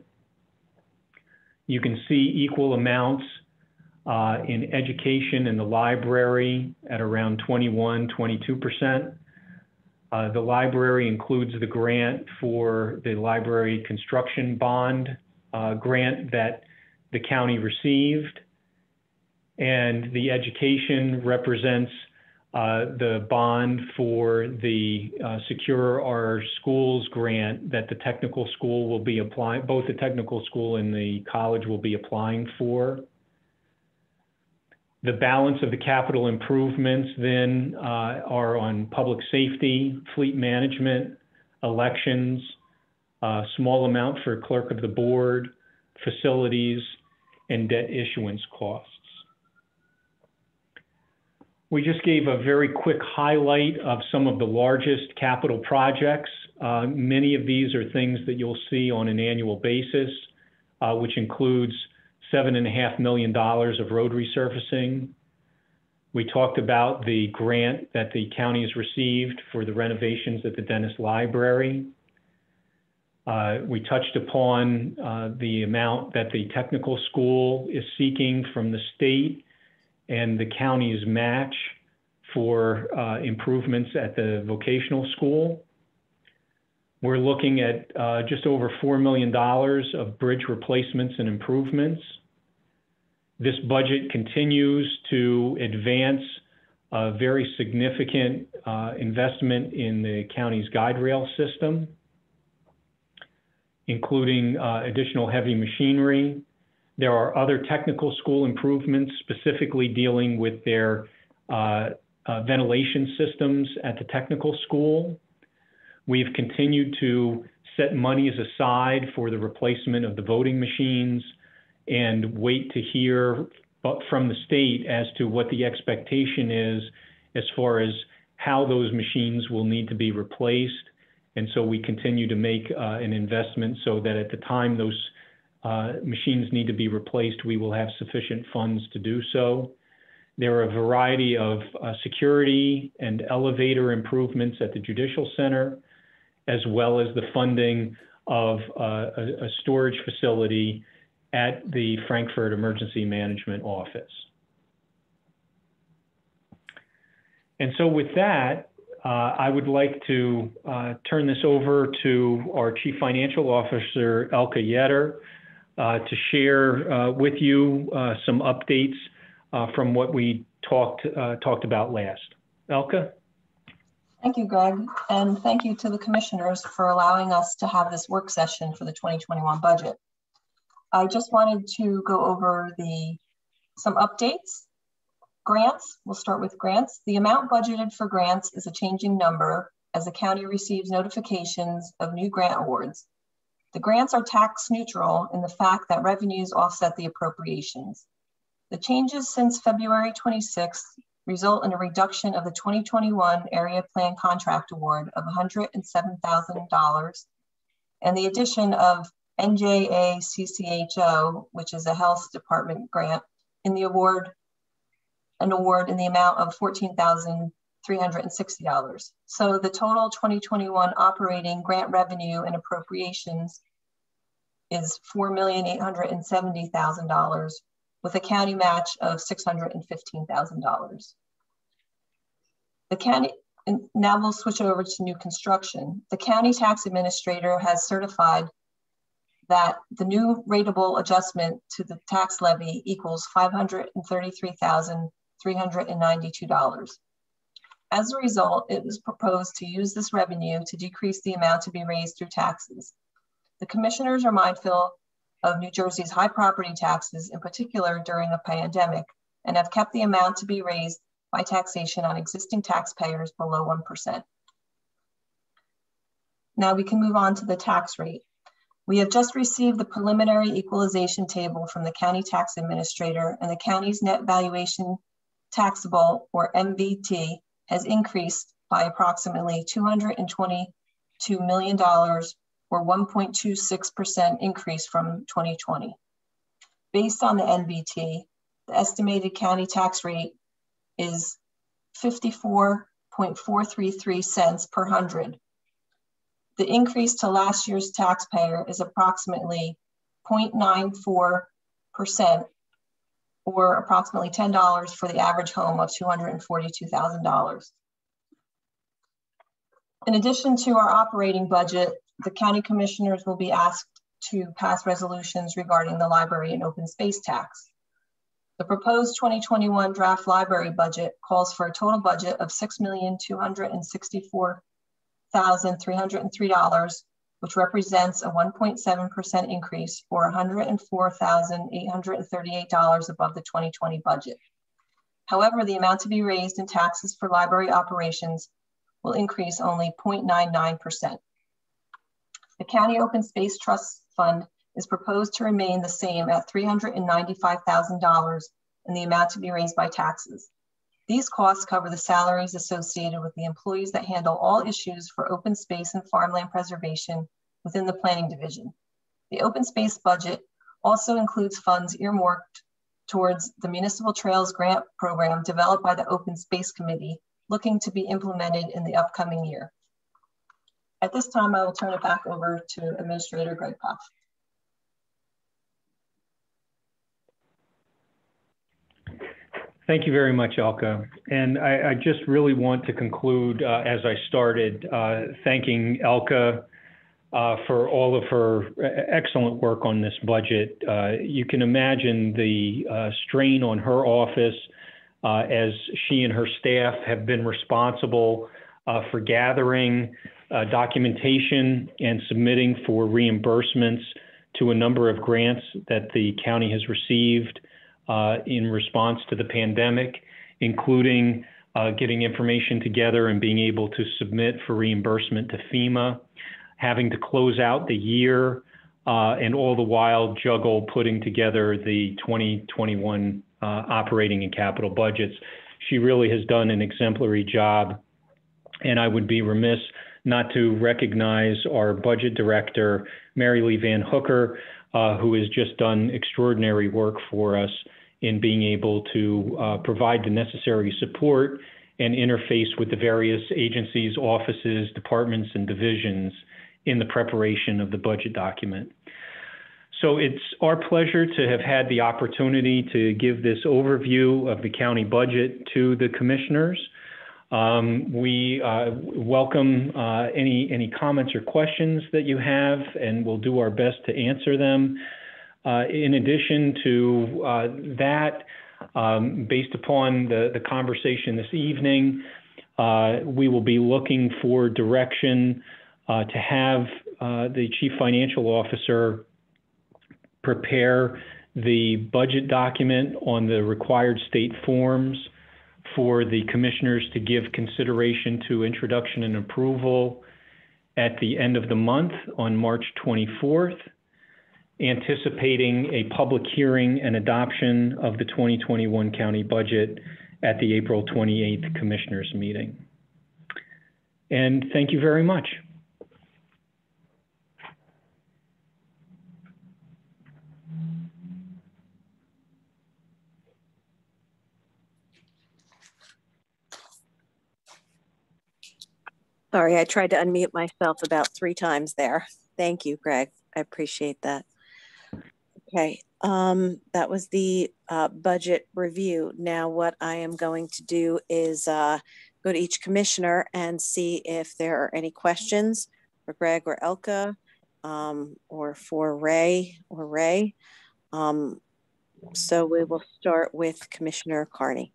You can see equal amounts uh, in education and the library at around 21, 22%. Uh, the library includes the grant for the library construction bond uh, grant that the county received. And the education represents uh, the bond for the uh, Secure Our Schools grant that the technical school will be applying, both the technical school and the college will be applying for. The balance of the capital improvements then uh, are on public safety, fleet management, elections, a small amount for clerk of the board, facilities, and debt issuance costs. We just gave a very quick highlight of some of the largest capital projects. Uh, many of these are things that you'll see on an annual basis, uh, which includes $7.5 million of road resurfacing. We talked about the grant that the county has received for the renovations at the Dennis Library. Uh, we touched upon the amount that the technical school is seeking from the state and the county's match for uh, improvements at the vocational school. We're looking at uh, just over $4 million of bridge replacements and improvements. This budget continues to advance a very significant uh, investment in the county's guide rail system, including uh, additional heavy machinery, there are other technical school improvements specifically dealing with their uh, uh, ventilation systems at the technical school. We've continued to set monies aside for the replacement of the voting machines and wait to hear from the state as to what the expectation is as far as how those machines will need to be replaced. And so we continue to make uh, an investment so that at the time those machines need to be replaced, we will have sufficient funds to do so. There are a variety of uh, security and elevator improvements at the Judicial Center, as well as the funding of uh, a, storage facility at the Frankford Emergency Management Office. And so with that, uh, I would like to uh, turn this over to our Chief Financial Officer, Elke Yetter, uh, to share uh, with you uh, some updates from what we talked talked about last. Elke? Thank you, Greg, and thank you to the commissioners for allowing us to have this work session for the 2021 budget. I just wanted to go over the some updates. Grants, we'll start with grants. The amount budgeted for grants is a changing number as the county receives notifications of new grant awards. The grants are tax neutral in the fact that revenues offset the appropriations. The changes since February 26th result in a reduction of the 2021 area plan contract award of $107,000 and the addition of NJACCHO, which is a health department grant, in the award, an award in the amount of $14,300 $360. So the total 2021 operating grant revenue and appropriations is $4,870,000 with a county match of $615,000. The county, and now we'll switch over to new construction. The county tax administrator has certified that the new rateable adjustment to the tax levy equals $533,392. As a result, it was proposed to use this revenue to decrease the amount to be raised through taxes. The commissioners are mindful of New Jersey's high property taxes, in particular during a pandemic, and have kept the amount to be raised by taxation on existing taxpayers below 1%. Now we can move on to the tax rate. We have just received the preliminary equalization table from the county tax administrator and the county's net valuation taxable or NVT has increased by approximately $222 million or 1.26% increase from 2020. Based on the NVT, the estimated county tax rate is 54.433 cents per hundred. The increase to last year's taxpayer is approximately 0.94% or approximately $10 for the average home of $242,000. In addition to our operating budget, the county commissioners will be asked to pass resolutions regarding the library and open space tax. The proposed 2021 draft library budget calls for a total budget of $6,264,303, which represents a 1.7% increase or $104,838 above the 2020 budget. However, the amount to be raised in taxes for library operations will increase only 0.99%. The County Open Space Trust Fund is proposed to remain the same at $395,000 and the amount to be raised by taxes. These costs cover the salaries associated with the employees that handle all issues for open space and farmland preservation within the planning division. The open space budget also includes funds earmarked towards the Municipal Trails Grant Program developed by the Open Space Committee, looking to be implemented in the upcoming year. At this time, I will turn it back over to Administrator Greg Poff. Thank you very much, Elke. And I, I just really want to conclude, uh, as I started, uh, thanking Elke uh, for all of her excellent work on this budget. Uh, you can imagine the uh, strain on her office uh, as she and her staff have been responsible for gathering documentation and submitting for reimbursements to a number of grants that the county has received uh, in response to the pandemic, including uh, getting information together and being able to submit for reimbursement to FEMA, having to close out the year, uh, and all the while juggle putting together the 2021 uh, operating and capital budgets. She really has done an exemplary job, and I would be remiss not to recognize our budget director, Mary Lee Van Hooker, uh, who has just done extraordinary work for us in being able to uh, provide the necessary support and interface with the various agencies, offices, departments, and divisions in the preparation of the budget document. So it's our pleasure to have had the opportunity to give this overview of the county budget to the commissioners. Um, we uh, welcome uh, any, any comments or questions that you have, and we'll do our best to answer them. Uh, in addition to uh, that, um, based upon the, the conversation this evening, uh, we will be looking for direction uh, to have the Chief Financial Officer prepare the budget document on the required state forms for the commissioners to give consideration to introduction and approval at the end of the month on March 24th, anticipating a public hearing and adoption of the 2021 county budget at the April 28th commissioners meeting. And thank you very much. Sorry, I tried to unmute myself about three times there. Thank you, Greg. I appreciate that. Okay, um, that was the uh, budget review. Now what I am going to do is uh, go to each commissioner and see if there are any questions for Greg or Elke um, or for Ray or Ray. Um, so we will start with Commissioner Carney.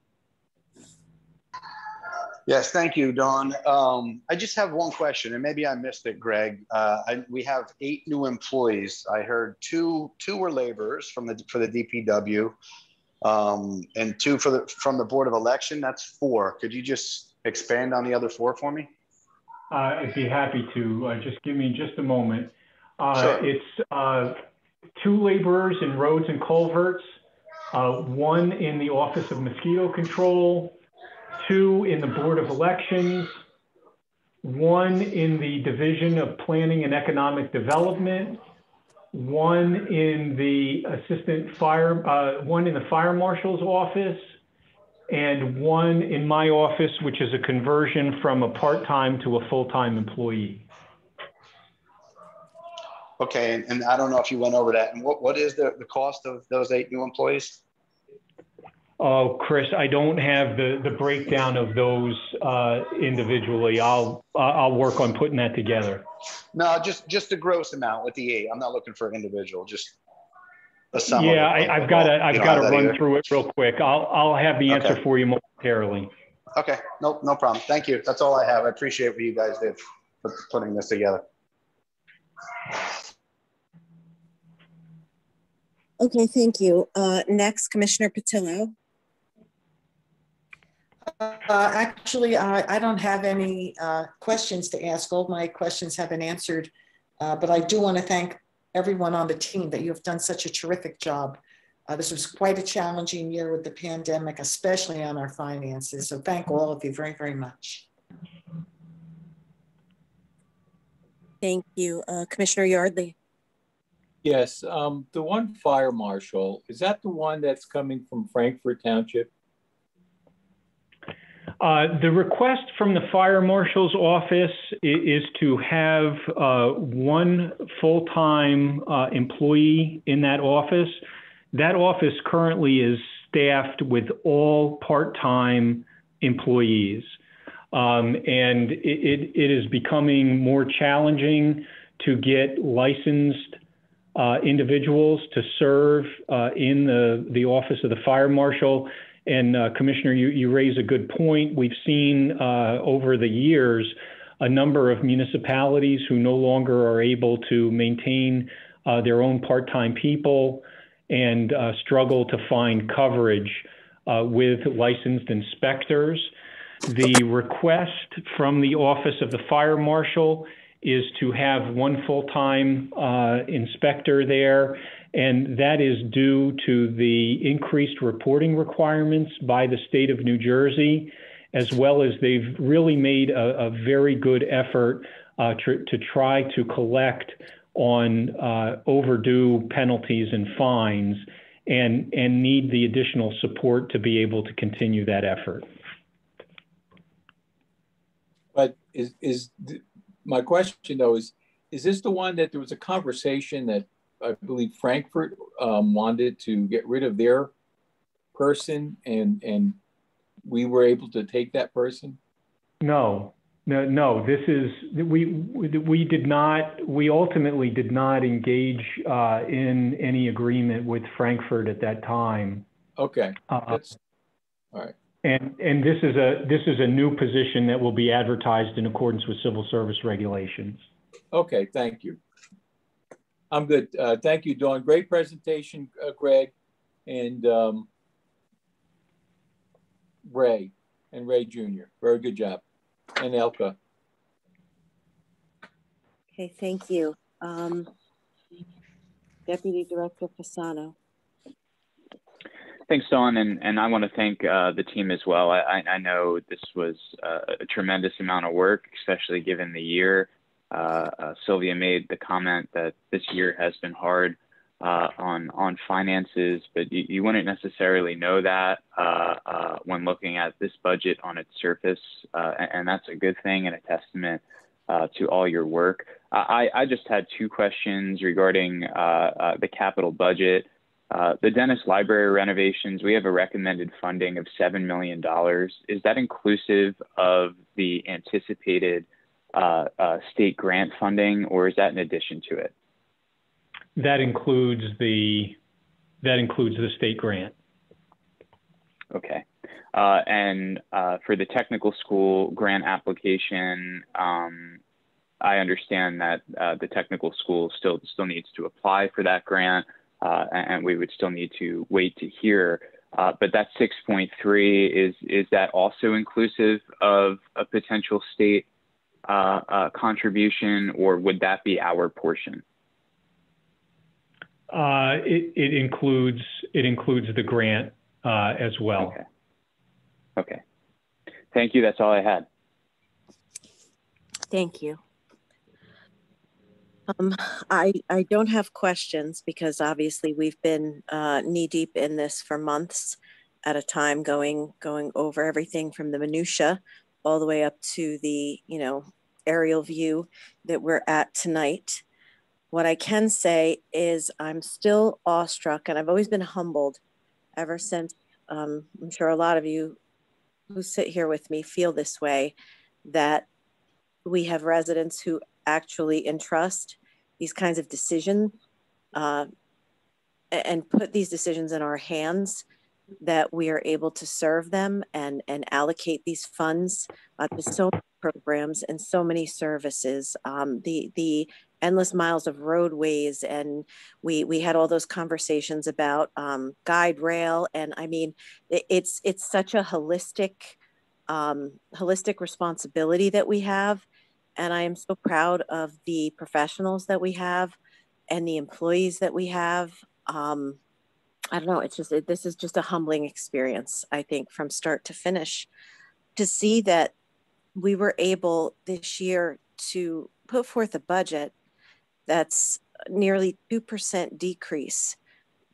Yes, thank you, Dawn. Um, I just have one question, and maybe I missed it, Greg. Uh, I, we have eight new employees. I heard two two were laborers from the for the DPW, um, and two for the from the Board of Election. That's four. Could you just expand on the other four for me? Uh, I'd be happy to. Uh, just give me just a moment. Uh, Sure. It's uh, two laborers in roads and culverts, uh, one in the Office of Mosquito Control, two in the Board of Elections, one in the Division of Planning and Economic Development, one in the Assistant Fire, uh, one in the Fire Marshal's Office, and one in my office, which is a conversion from a part-time to a full-time employee. Okay, and, and I don't know if you went over that. And what, what is the, the cost of those eight new employees? Oh, Chris, I don't have the, the breakdown of those uh, individually. I'll, I'll work on putting that together. No, just just the gross amount with the eight. I'm not looking for an individual, just a sum. Yeah, it. I, I've got to, I've got to run either? through it real quick. I'll, I'll have the answer Okay. for you momentarily. Okay, no, no problem. Thank you. That's all I have. I appreciate what you guys did for putting this together. Okay, thank you. Uh, next, Commissioner Petillo. Uh, Actually, I, I don't have any uh, questions to ask. All my questions have been answered. Uh, But I do want to thank everyone on the team that you have done such a terrific job. Uh, This was quite a challenging year with the pandemic, especially on our finances. So thank all of you very, very much. Thank you. Uh, Commissioner Yardley. Yes, um, the one fire marshal, is that the one that's coming from Frankford Township? Uh, The request from the fire marshal's office is to have uh, one full-time uh, employee in that office. That office currently is staffed with all part-time employees. Um, And it, it- it is becoming more challenging to get licensed uh, individuals to serve uh, in the, the office of the fire marshal. And uh, Commissioner, you, you raise a good point. We've seen uh, over the years a number of municipalities who no longer are able to maintain uh, their own part-time people and uh, struggle to find coverage uh, with licensed inspectors. The request from the Office of the Fire Marshal is to have one full-time uh, inspector there, and that is due to the increased reporting requirements by the state of New Jersey, as well as they've really made a, a very good effort uh, tr- to try to collect on uh, overdue penalties and fines, and and need the additional support to be able to continue that effort. But is, is, th- my question though is, is this the one that there was a conversation that I believe Frankford um, wanted to get rid of their person and, and we were able to take that person? No, no, no. This is we we did not. We ultimately did not engage uh, in any agreement with Frankford at that time. Okay, Uh, all right. and and this is a this is a new position that will be advertised in accordance with civil service regulations. Okay, thank you. I'm good. Uh, thank you, Dawn. Great presentation, uh, Greg and um, Ray and Ray Jr. Very good job. And Elke. Okay, thank you. Um, Deputy Director Fasano. Thanks, Dawn, and, and I want to thank uh, the team as well. I, I I know this was uh, a tremendous amount of work, especially given the year. Uh, uh, Sylvia made the comment that this year has been hard uh, on on finances, but you, you, wouldn't necessarily know that uh, uh, when looking at this budget on its surface, uh, and, and, that's a good thing and a testament uh, to all your work. I, I just had two questions regarding uh, the capital budget. the Dennis Library renovations, we have a recommended funding of $7 million. Is that inclusive of the anticipated state grant funding, or is that in addition to it? That includes the that includes the state grant. Okay. Uh, and uh, for the technical school grant application, um, I understand that uh, the technical school still still needs to apply for that grant, uh, and we would still need to wait to hear. Uh, but that 6.3 is is that also inclusive of a potential state uh, contribution, or would that be our portion? Uh, it, it includes it includes the grant uh, as well. Okay. Okay. Thank you. That's all I had. Thank you. Um, I I don't have questions because obviously we've been uh, knee deep in this for months at a time, going going over everything from the minutia all the way up to the you know aerial view that we're at tonight. What I can say is I'm still awestruck and I've always been humbled ever since. Um, I'm sure a lot of you who sit here with me feel this way that we have residents who actually entrust these kinds of decisions uh, and put these decisions in our hands that we are able to serve them and, and allocate these funds uh, to so many programs and so many services. Um, the, the endless miles of roadways and we we had all those conversations about um, guide rail and i mean it, it's it's such a holistic um, holistic responsibility that we have and i am so proud of the professionals that we have and the employees that we have um, i don't know it's just it, this is just a humbling experience i think from start to finish to see that we were able this year to put forth a budget that's nearly 2% decrease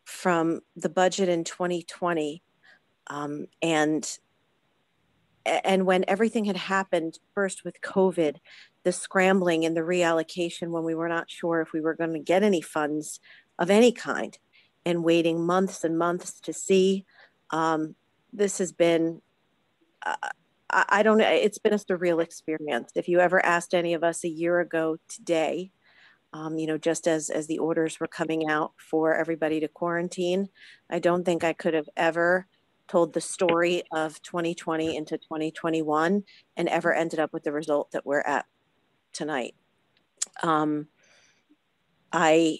from the budget in 2020. Um, and and when everything had happened first with COVID, the scrambling and the reallocation when we were not sure if we were going to get any funds of any kind and waiting months and months to see. Um, this has been, uh, I, I don't know, it's been a surreal experience. If you ever asked any of us a year ago today, um, you know, just as as the orders were coming out for everybody to quarantine. I don't think I could have ever told the story of 2020 into 2021 and ever ended up with the result that we're at tonight. Um, I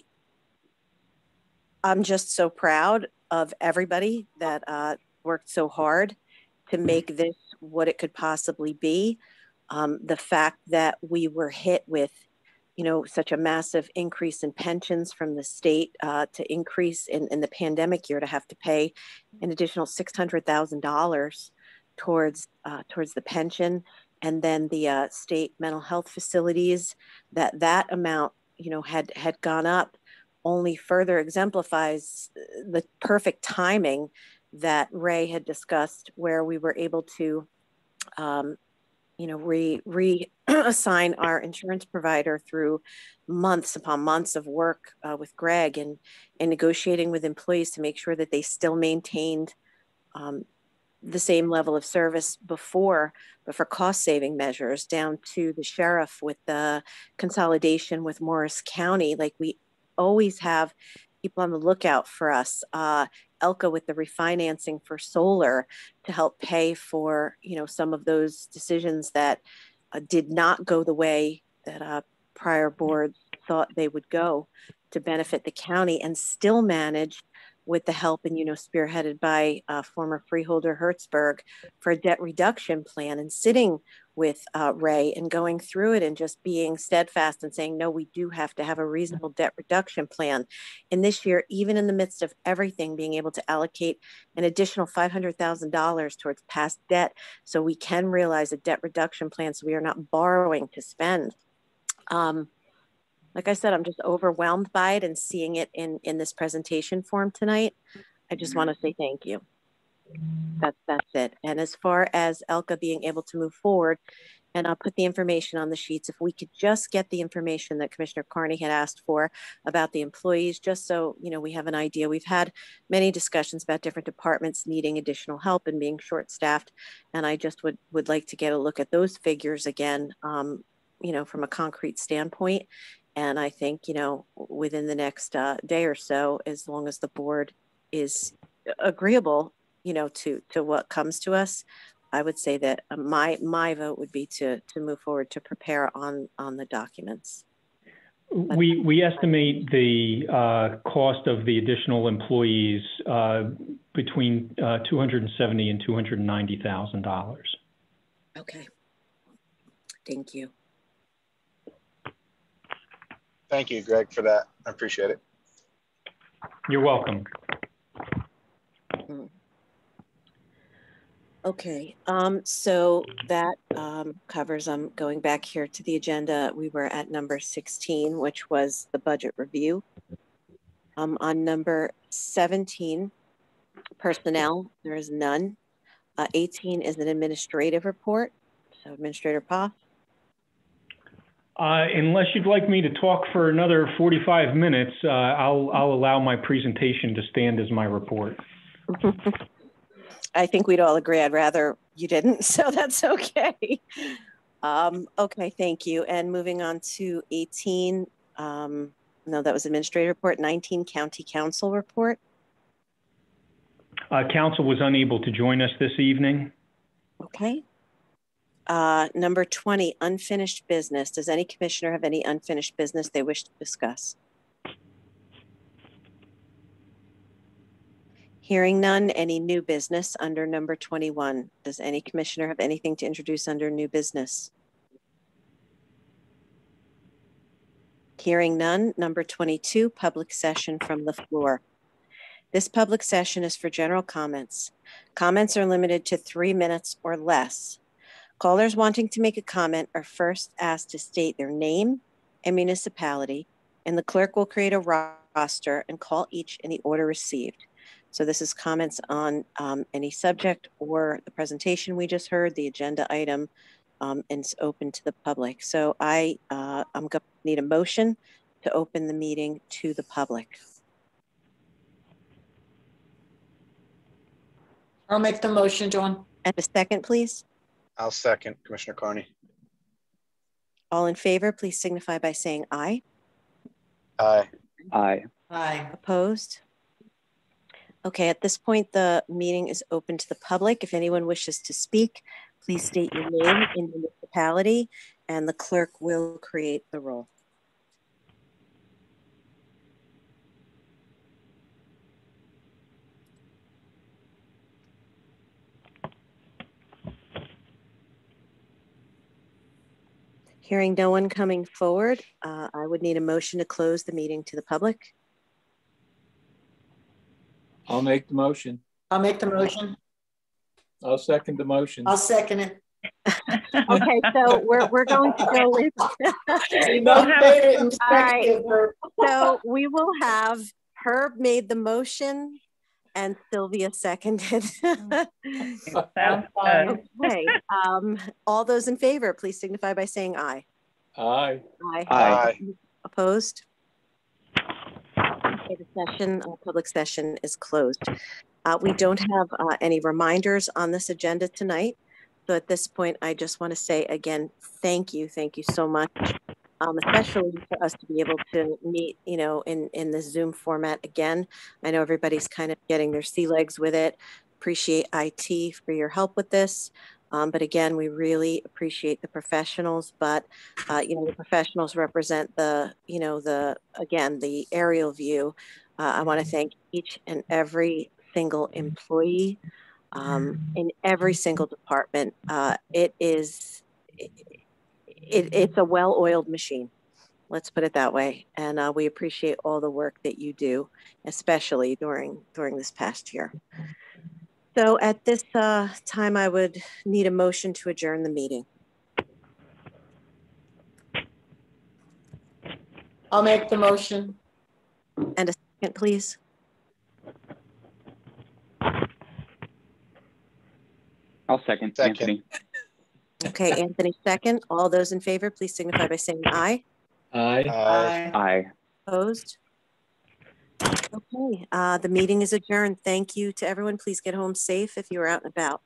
I'm just so proud of everybody that uh, worked so hard to make this what it could possibly be. Um, the fact that we were hit with you know, such a massive increase in pensions from the state uh, to increase in, in the pandemic year to have to pay an additional $600,000 towards uh, towards the pension and then the uh, state mental health facilities that that amount you know had had gone up only further exemplifies the perfect timing that Ray had discussed where we were able to um, you know, re reassign our insurance provider through months upon months of work uh, with Greg and and negotiating with employees to make sure that they still maintained um, the same level of service before, but for cost saving measures down to the sheriff with the consolidation with Morris County. Like we always have people on the lookout for us. Uh, Elke with the refinancing for solar to help pay for you know some of those decisions that uh, did not go the way that uh, prior boards thought they would go to benefit the county and still manage with the help and you know spearheaded by uh, former freeholder Hertzberg for a debt reduction plan and sitting with uh, Ray and going through it and just being steadfast and saying, no, we do have to have a reasonable debt reduction plan. And this year, even in the midst of everything, being able to allocate an additional $500,000 towards past debt so we can realize a debt reduction plan so we are not borrowing to spend. Um, like I said, I'm just overwhelmed by it and seeing it in, in this presentation form tonight. I just want to say thank you. That's, that's it. And as far as Elke being able to move forward, and I'll put the information on the sheets. If we could just get the information that Commissioner Carney had asked for about the employees, just so you know we have an idea. We've had many discussions about different departments needing additional help and being short-staffed, and I just would would like to get a look at those figures again, um, you know, from a concrete standpoint. And I think you know within the next uh, day or so, as long as the board is agreeable, you know, to to what comes to us, I would say that uh, my my vote would be to to move forward to prepare on on the documents. We we estimate the uh, cost of the additional employees uh, between uh, two hundred and seventy and two hundred and ninety thousand dollars. Okay. Thank you. Thank you, Greg, for that. I appreciate it. You're welcome. Mm. Okay, um, so that um, covers, I'm going back here to the agenda. We were at number 16, which was the budget review. Um, on number 17, personnel, there is none. Uh, 18 is an administrative report. So Administrator Poff. Uh, unless you'd like me to talk for another 45 minutes, uh, I'll, I'll allow my presentation to stand as my report. I think we'd all agree I'd rather you didn't, so that's okay. Um, okay, thank you. And moving on to 18, um, no, that was administrative report, 19 county council report. Uh, council was unable to join us this evening. Okay. Uh, number 20, unfinished business. Does any commissioner have any unfinished business they wish to discuss? Hearing none, any new business under number 21? Does any commissioner have anything to introduce under new business? Hearing none, number 22, public session from the floor. This public session is for general comments. Comments are limited to three minutes or less. Callers wanting to make a comment are first asked to state their name and municipality, and the clerk will create a roster and call each in the order received. So this is comments on um, any subject or the presentation we just heard, the agenda item, um, and it's open to the public. So I, uh, I'm going to need a motion to open the meeting to the public. I'll make the motion, John. And a second, please. I'll second Commissioner Carney. All in favor, please signify by saying aye. Aye. Aye. Aye. Opposed? Okay, at this point, the meeting is open to the public. If anyone wishes to speak, please state your name and municipality, and the clerk will create the roll. Hearing no one coming forward, uh, I would need a motion to close the meeting to the public. I'll make the motion. I'll make the motion. I'll second the motion. I'll second it. Okay, so we're, we're going to go with, We both made All right. so we will have Herb made the motion and Sylvia seconded. Okay, um, all those in favor, please signify by saying aye. Aye. Aye. Aye. Opposed? The session, uh, public session is closed. Uh, we don't have, uh, any reminders on this agenda tonight. So at this point, I just want to say again, thank you, thank you so much. Um, especially for us to be able to meet, you know, in, in the Zoom format again. I know everybody's kind of getting their sea legs with it. Appreciate IT for your help with this. Um, but again, we really appreciate the professionals, but, uh, you know, the professionals represent the, you know, the, again, the aerial view. Uh, I want to thank each and every single employee um, in every single department. Uh, it is, it, it's a well-oiled machine. Let's put it that way. And uh, we appreciate all the work that you do, especially during during this past year. So at this uh, time, I would need a motion to adjourn the meeting. I'll I'll make the motion. And a second, please. I'll second, Second. Anthony. Okay, Anthony, second. All those in favor, please signify by saying aye. Aye. Aye. Aye. Opposed? Okay, uh, the meeting is adjourned. Thank you to everyone. Please get home safe if you are out and about.